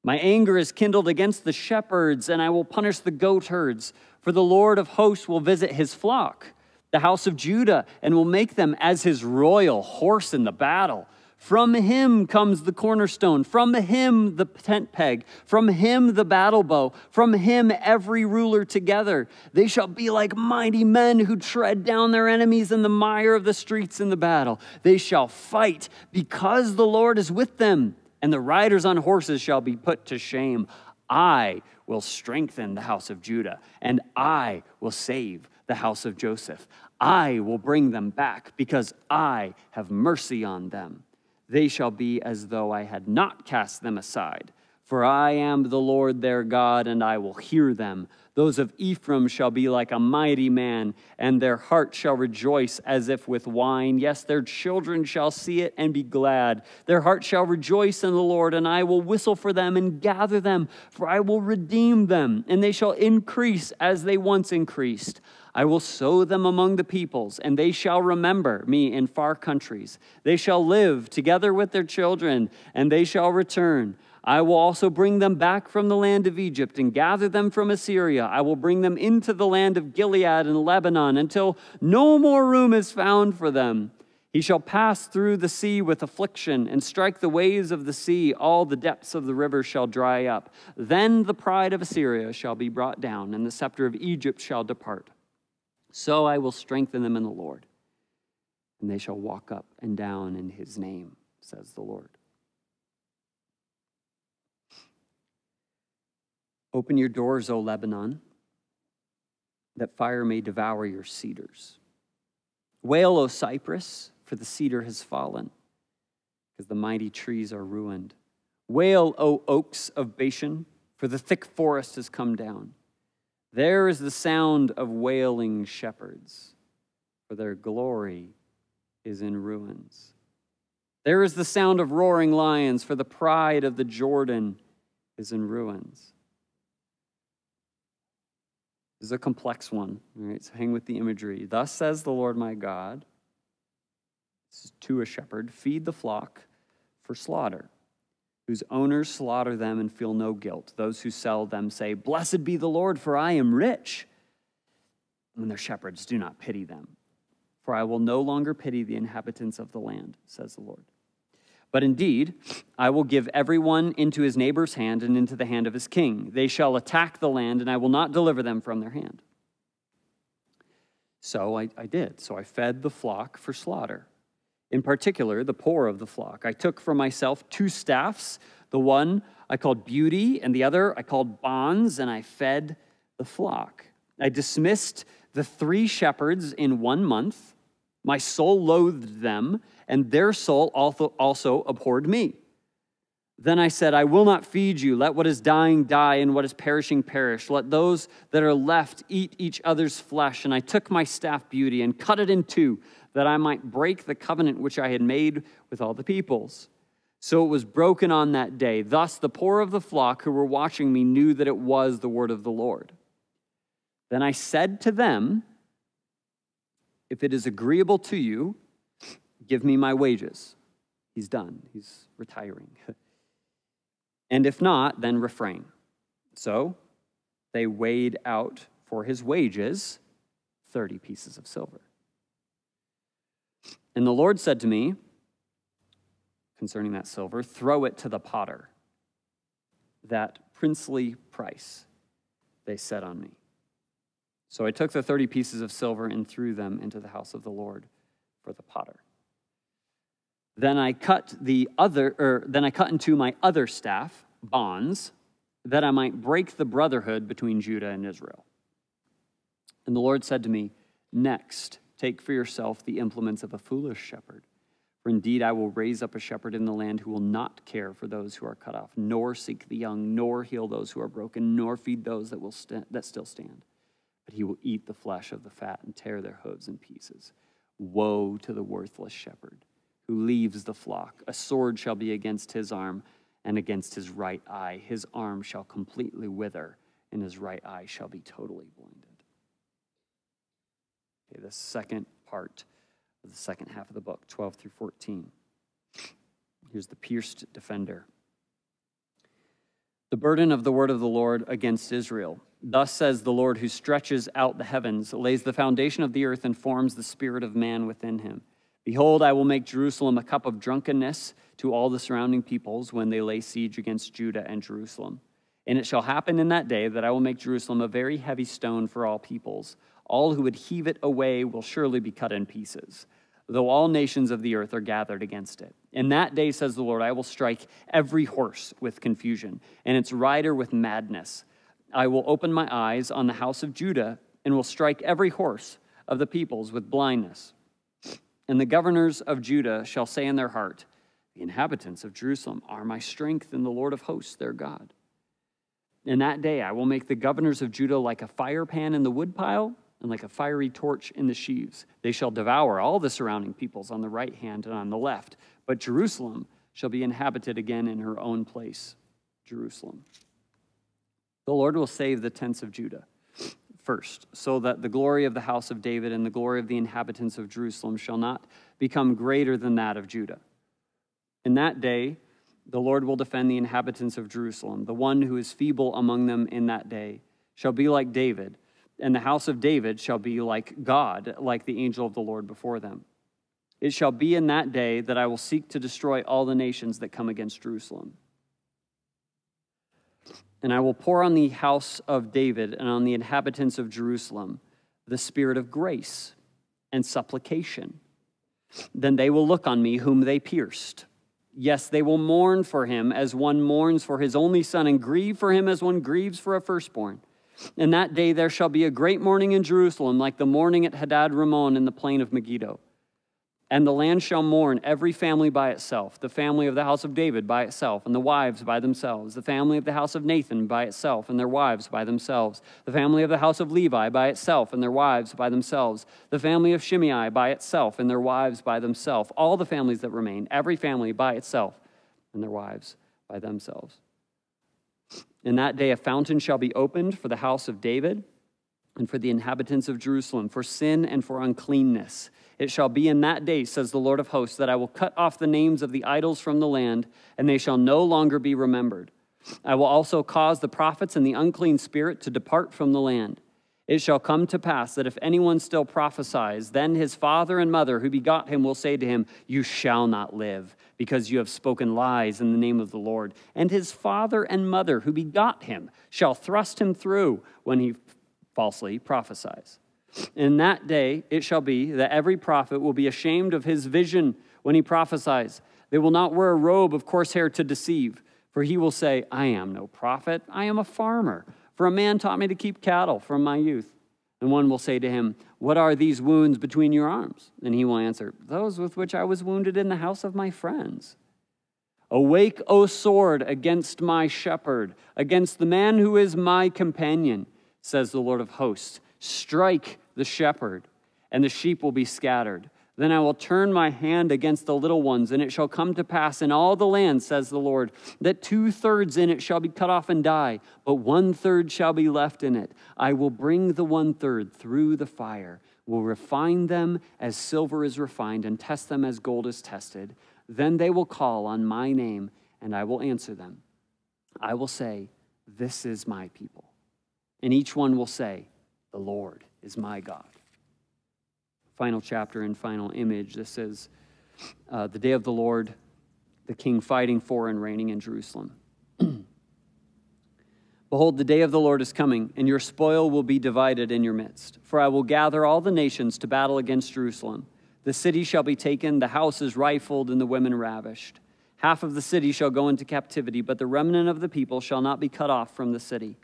My anger is kindled against the shepherds, and I will punish the goat herds. For the Lord of hosts will visit his flock, the house of Judah, and will make them as his royal horse in the battle. From him comes the cornerstone. From him the tent peg. From him the battle bow. From him every ruler together. They shall be like mighty men who tread down their enemies in the mire of the streets in the battle. They shall fight because the Lord is with them, and the riders on horses shall be put to shame. I will strengthen the house of Judah, and I will save the house of Joseph. I will bring them back because I have mercy on them they shall be as though I had not cast them aside. For I am the Lord their God, and I will hear them. Those of Ephraim shall be like a mighty man, and their heart shall rejoice as if with wine. Yes, their children shall see it and be glad. Their heart shall rejoice in the Lord, and I will whistle for them and gather them, for I will redeem them, and they shall increase as they once increased. I will sow them among the peoples, and they shall remember me in far countries. They shall live together with their children, and they shall return. I will also bring them back from the land of Egypt and gather them from Assyria. I will bring them into the land of Gilead and Lebanon until no more room is found for them. He shall pass through the sea with affliction and strike the waves of the sea. All the depths of the river shall dry up. Then the pride of Assyria shall be brought down, and the scepter of Egypt shall depart. So I will strengthen them in the Lord, and they shall walk up and down in his name, says the Lord. Open your doors, O Lebanon, that fire may devour your cedars. Wail, O cypress, for the cedar has fallen, because the mighty trees are ruined. Wail, O oaks of Bashan, for the thick forest has come down. There is the sound of wailing shepherds, for their glory is in ruins. There is the sound of roaring lions, for the pride of the Jordan is in ruins. This is a complex one. All right, so hang with the imagery. Thus says the Lord my God, this is to a shepherd, feed the flock for slaughter whose owners slaughter them and feel no guilt. Those who sell them say, Blessed be the Lord, for I am rich. And their shepherds do not pity them. For I will no longer pity the inhabitants of the land, says the Lord. But indeed, I will give everyone into his neighbor's hand and into the hand of his king. They shall attack the land, and I will not deliver them from their hand. So I, I did. So I fed the flock for slaughter in particular the poor of the flock. I took for myself two staffs, the one I called beauty, and the other I called bonds, and I fed the flock. I dismissed the three shepherds in one month. My soul loathed them, and their soul also, also abhorred me. Then I said, I will not feed you. Let what is dying die, and what is perishing perish. Let those that are left eat each other's flesh. And I took my staff beauty and cut it in two that I might break the covenant which I had made with all the peoples. So it was broken on that day. Thus the poor of the flock who were watching me knew that it was the word of the Lord. Then I said to them, If it is agreeable to you, give me my wages. He's done, he's retiring. <laughs> and if not, then refrain. So they weighed out for his wages 30 pieces of silver. And the Lord said to me concerning that silver, throw it to the potter. That princely price they set on me. So I took the 30 pieces of silver and threw them into the house of the Lord for the potter. Then I cut the other, or then I cut into my other staff, bonds, that I might break the brotherhood between Judah and Israel. And the Lord said to me, Next, Take for yourself the implements of a foolish shepherd. For indeed, I will raise up a shepherd in the land who will not care for those who are cut off, nor seek the young, nor heal those who are broken, nor feed those that, will st- that still stand. But he will eat the flesh of the fat and tear their hooves in pieces. Woe to the worthless shepherd who leaves the flock. A sword shall be against his arm and against his right eye. His arm shall completely wither, and his right eye shall be totally blinded. Okay, the second part of the second half of the book, 12 through 14. Here's the pierced defender. The burden of the word of the Lord against Israel. Thus says the Lord, who stretches out the heavens, lays the foundation of the earth, and forms the spirit of man within him. Behold, I will make Jerusalem a cup of drunkenness to all the surrounding peoples when they lay siege against Judah and Jerusalem. And it shall happen in that day that I will make Jerusalem a very heavy stone for all peoples all who would heave it away will surely be cut in pieces, though all nations of the earth are gathered against it. In that day, says the Lord, I will strike every horse with confusion, and its rider with madness. I will open my eyes on the house of Judah, and will strike every horse of the peoples with blindness. And the governors of Judah shall say in their heart, The inhabitants of Jerusalem are my strength in the Lord of hosts, their God. In that day I will make the governors of Judah like a fire pan in the woodpile and like a fiery torch in the sheaves. They shall devour all the surrounding peoples on the right hand and on the left. But Jerusalem shall be inhabited again in her own place, Jerusalem. The Lord will save the tents of Judah first, so that the glory of the house of David and the glory of the inhabitants of Jerusalem shall not become greater than that of Judah. In that day, the Lord will defend the inhabitants of Jerusalem. The one who is feeble among them in that day shall be like David and the house of David shall be like God, like the angel of the Lord before them. It shall be in that day that I will seek to destroy all the nations that come against Jerusalem. And I will pour on the house of David and on the inhabitants of Jerusalem the spirit of grace and supplication. Then they will look on me, whom they pierced. Yes, they will mourn for him as one mourns for his only son, and grieve for him as one grieves for a firstborn. In that day there shall be a great mourning in Jerusalem, like the mourning at Hadad Rimmon in the plain of Megiddo. And the land shall mourn, every family by itself, the family of the house of David by itself, and the wives by themselves, the family of the house of Nathan by itself, and their wives by themselves, the family of the house of Levi by itself, and their wives by themselves, the family of Shimei by itself, and their wives by themselves, all the families that remain, every family by itself, and their wives by themselves. In that day, a fountain shall be opened for the house of David and for the inhabitants of Jerusalem, for sin and for uncleanness. It shall be in that day, says the Lord of hosts, that I will cut off the names of the idols from the land, and they shall no longer be remembered. I will also cause the prophets and the unclean spirit to depart from the land. It shall come to pass that if anyone still prophesies, then his father and mother who begot him will say to him, You shall not live, because you have spoken lies in the name of the Lord. And his father and mother who begot him shall thrust him through when he falsely prophesies. In that day it shall be that every prophet will be ashamed of his vision when he prophesies. They will not wear a robe of coarse hair to deceive, for he will say, I am no prophet, I am a farmer. For a man taught me to keep cattle from my youth. And one will say to him, What are these wounds between your arms? And he will answer, Those with which I was wounded in the house of my friends. Awake, O sword, against my shepherd, against the man who is my companion, says the Lord of hosts. Strike the shepherd, and the sheep will be scattered. Then I will turn my hand against the little ones, and it shall come to pass in all the land, says the Lord, that two thirds in it shall be cut off and die, but one third shall be left in it. I will bring the one third through the fire, will refine them as silver is refined, and test them as gold is tested. Then they will call on my name, and I will answer them. I will say, This is my people. And each one will say, The Lord is my God final chapter and final image. This is uh, the day of the Lord, the king fighting for and reigning in Jerusalem. <clears throat> Behold, the day of the Lord is coming, and your spoil will be divided in your midst. For I will gather all the nations to battle against Jerusalem. The city shall be taken, the houses rifled, and the women ravished. Half of the city shall go into captivity, but the remnant of the people shall not be cut off from the city.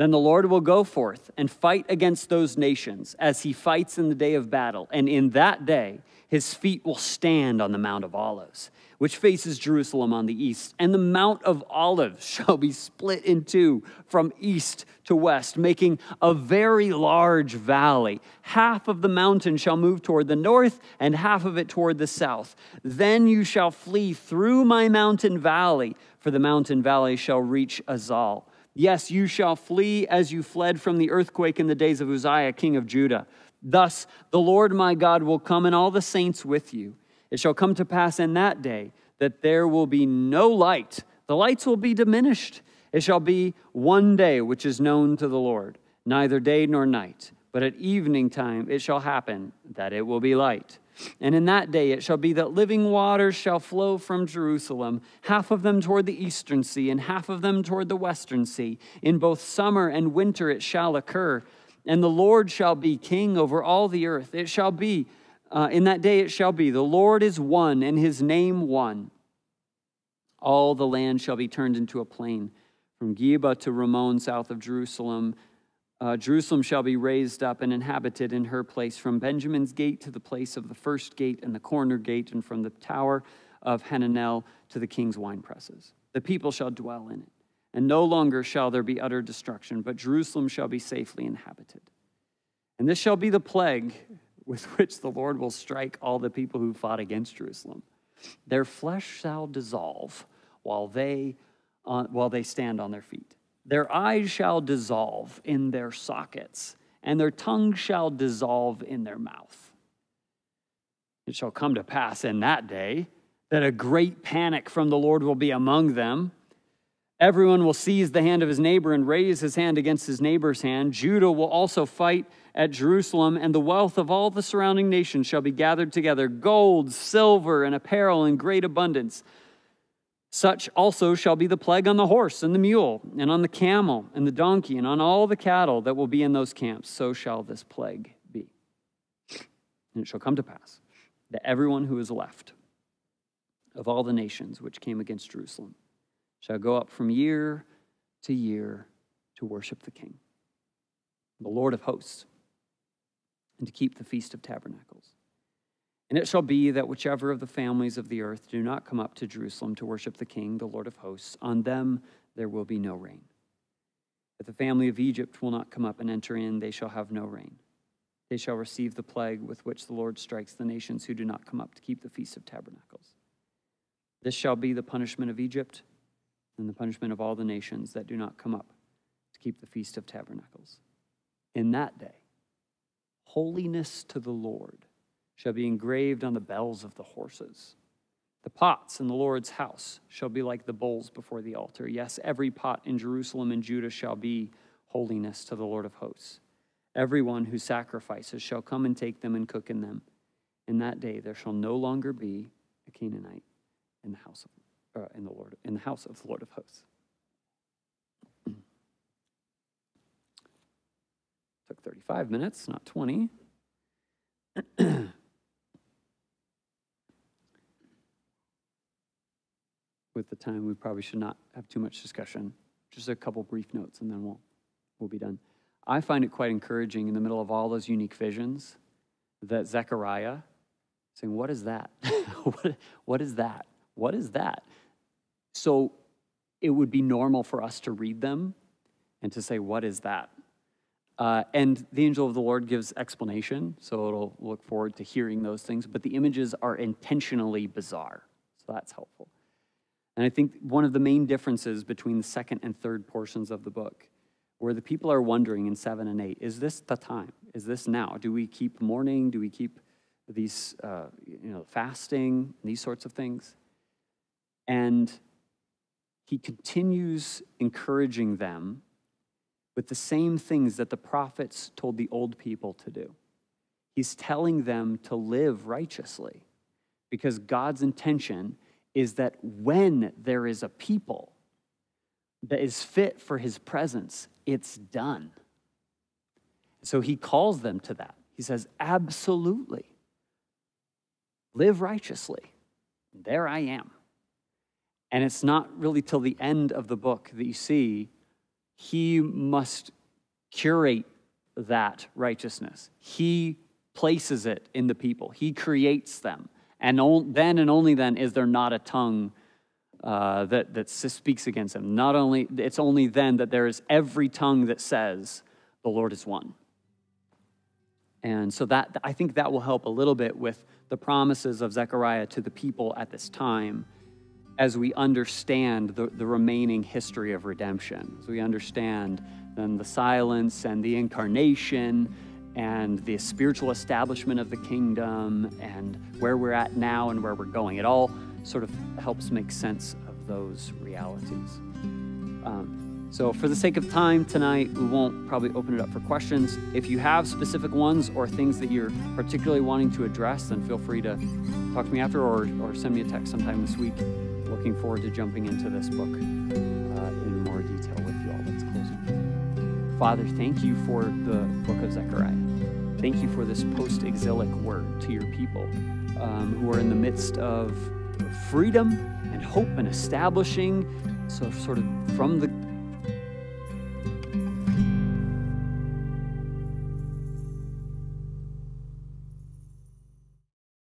Then the Lord will go forth and fight against those nations as he fights in the day of battle. And in that day, his feet will stand on the Mount of Olives, which faces Jerusalem on the east. And the Mount of Olives <laughs> shall be split in two from east to west, making a very large valley. Half of the mountain shall move toward the north, and half of it toward the south. Then you shall flee through my mountain valley, for the mountain valley shall reach Azal Yes, you shall flee as you fled from the earthquake in the days of Uzziah, king of Judah. Thus the Lord my God will come and all the saints with you. It shall come to pass in that day that there will be no light, the lights will be diminished. It shall be one day which is known to the Lord, neither day nor night, but at evening time it shall happen that it will be light. And in that day it shall be that living waters shall flow from Jerusalem, half of them toward the eastern sea, and half of them toward the western sea. In both summer and winter it shall occur. And the Lord shall be king over all the earth. It shall be, uh, in that day it shall be, the Lord is one, and his name one. All the land shall be turned into a plain, from Geba to Rimmon, south of Jerusalem uh, Jerusalem shall be raised up and inhabited in her place, from Benjamin's gate to the place of the first gate and the corner gate, and from the tower of Hananel to the king's wine presses. The people shall dwell in it, and no longer shall there be utter destruction, but Jerusalem shall be safely inhabited. And this shall be the plague with which the Lord will strike all the people who fought against Jerusalem. Their flesh shall dissolve while they, uh, while they stand on their feet their eyes shall dissolve in their sockets, and their tongue shall dissolve in their mouth. It shall come to pass in that day that a great panic from the Lord will be among them. Everyone will seize the hand of his neighbor and raise his hand against his neighbor's hand. Judah will also fight at Jerusalem, and the wealth of all the surrounding nations shall be gathered together gold, silver, and apparel in great abundance. Such also shall be the plague on the horse and the mule, and on the camel and the donkey, and on all the cattle that will be in those camps. So shall this plague be. And it shall come to pass that everyone who is left of all the nations which came against Jerusalem shall go up from year to year to worship the King, the Lord of hosts, and to keep the Feast of Tabernacles. And it shall be that whichever of the families of the earth do not come up to Jerusalem to worship the King, the Lord of hosts, on them there will be no rain. If the family of Egypt will not come up and enter in, they shall have no rain. They shall receive the plague with which the Lord strikes the nations who do not come up to keep the Feast of Tabernacles. This shall be the punishment of Egypt and the punishment of all the nations that do not come up to keep the Feast of Tabernacles. in that day. Holiness to the Lord shall be engraved on the bells of the horses. The pots in the Lord's house shall be like the bowls before the altar. Yes, every pot in Jerusalem and Judah shall be holiness to the Lord of hosts. Everyone who sacrifices shall come and take them and cook in them. In that day there shall no longer be a Canaanite in the house of uh, in the Lord in the house of the Lord of hosts. <clears throat> Took 35 minutes, not 20. <clears throat> With the time, we probably should not have too much discussion. Just a couple brief notes, and then we'll, we'll be done. I find it quite encouraging in the middle of all those unique visions that Zechariah saying, What is that? <laughs> what, what is that? What is that? So it would be normal for us to read them and to say, What is that? Uh, and the angel of the Lord gives explanation, so it'll look forward to hearing those things, but the images are intentionally bizarre, so that's helpful. And I think one of the main differences between the second and third portions of the book, where the people are wondering in seven and eight, is this the time? Is this now? Do we keep mourning? Do we keep these, uh, you know, fasting, these sorts of things? And he continues encouraging them with the same things that the prophets told the old people to do. He's telling them to live righteously because God's intention is that when there is a people that is fit for his presence, it's done. So he calls them to that. He says, Absolutely. Live righteously. There I am. And it's not really till the end of the book that you see he must curate that righteousness. He places it in the people, He creates them. And then and only then is there not a tongue uh, that, that speaks against him. Not only, it's only then that there is every tongue that says, the Lord is one. And so that I think that will help a little bit with the promises of Zechariah to the people at this time as we understand the, the remaining history of redemption, as we understand then the silence and the incarnation and the spiritual establishment of the kingdom and where we're at now and where we're going. It all sort of helps make sense of those realities. Um, so, for the sake of time tonight, we won't probably open it up for questions. If you have specific ones or things that you're particularly wanting to address, then feel free to talk to me after or, or send me a text sometime this week looking forward to jumping into this book Father, thank you for the book of Zechariah. Thank you for this post exilic word to your people um, who are in the midst of freedom and hope and establishing, so sort of from the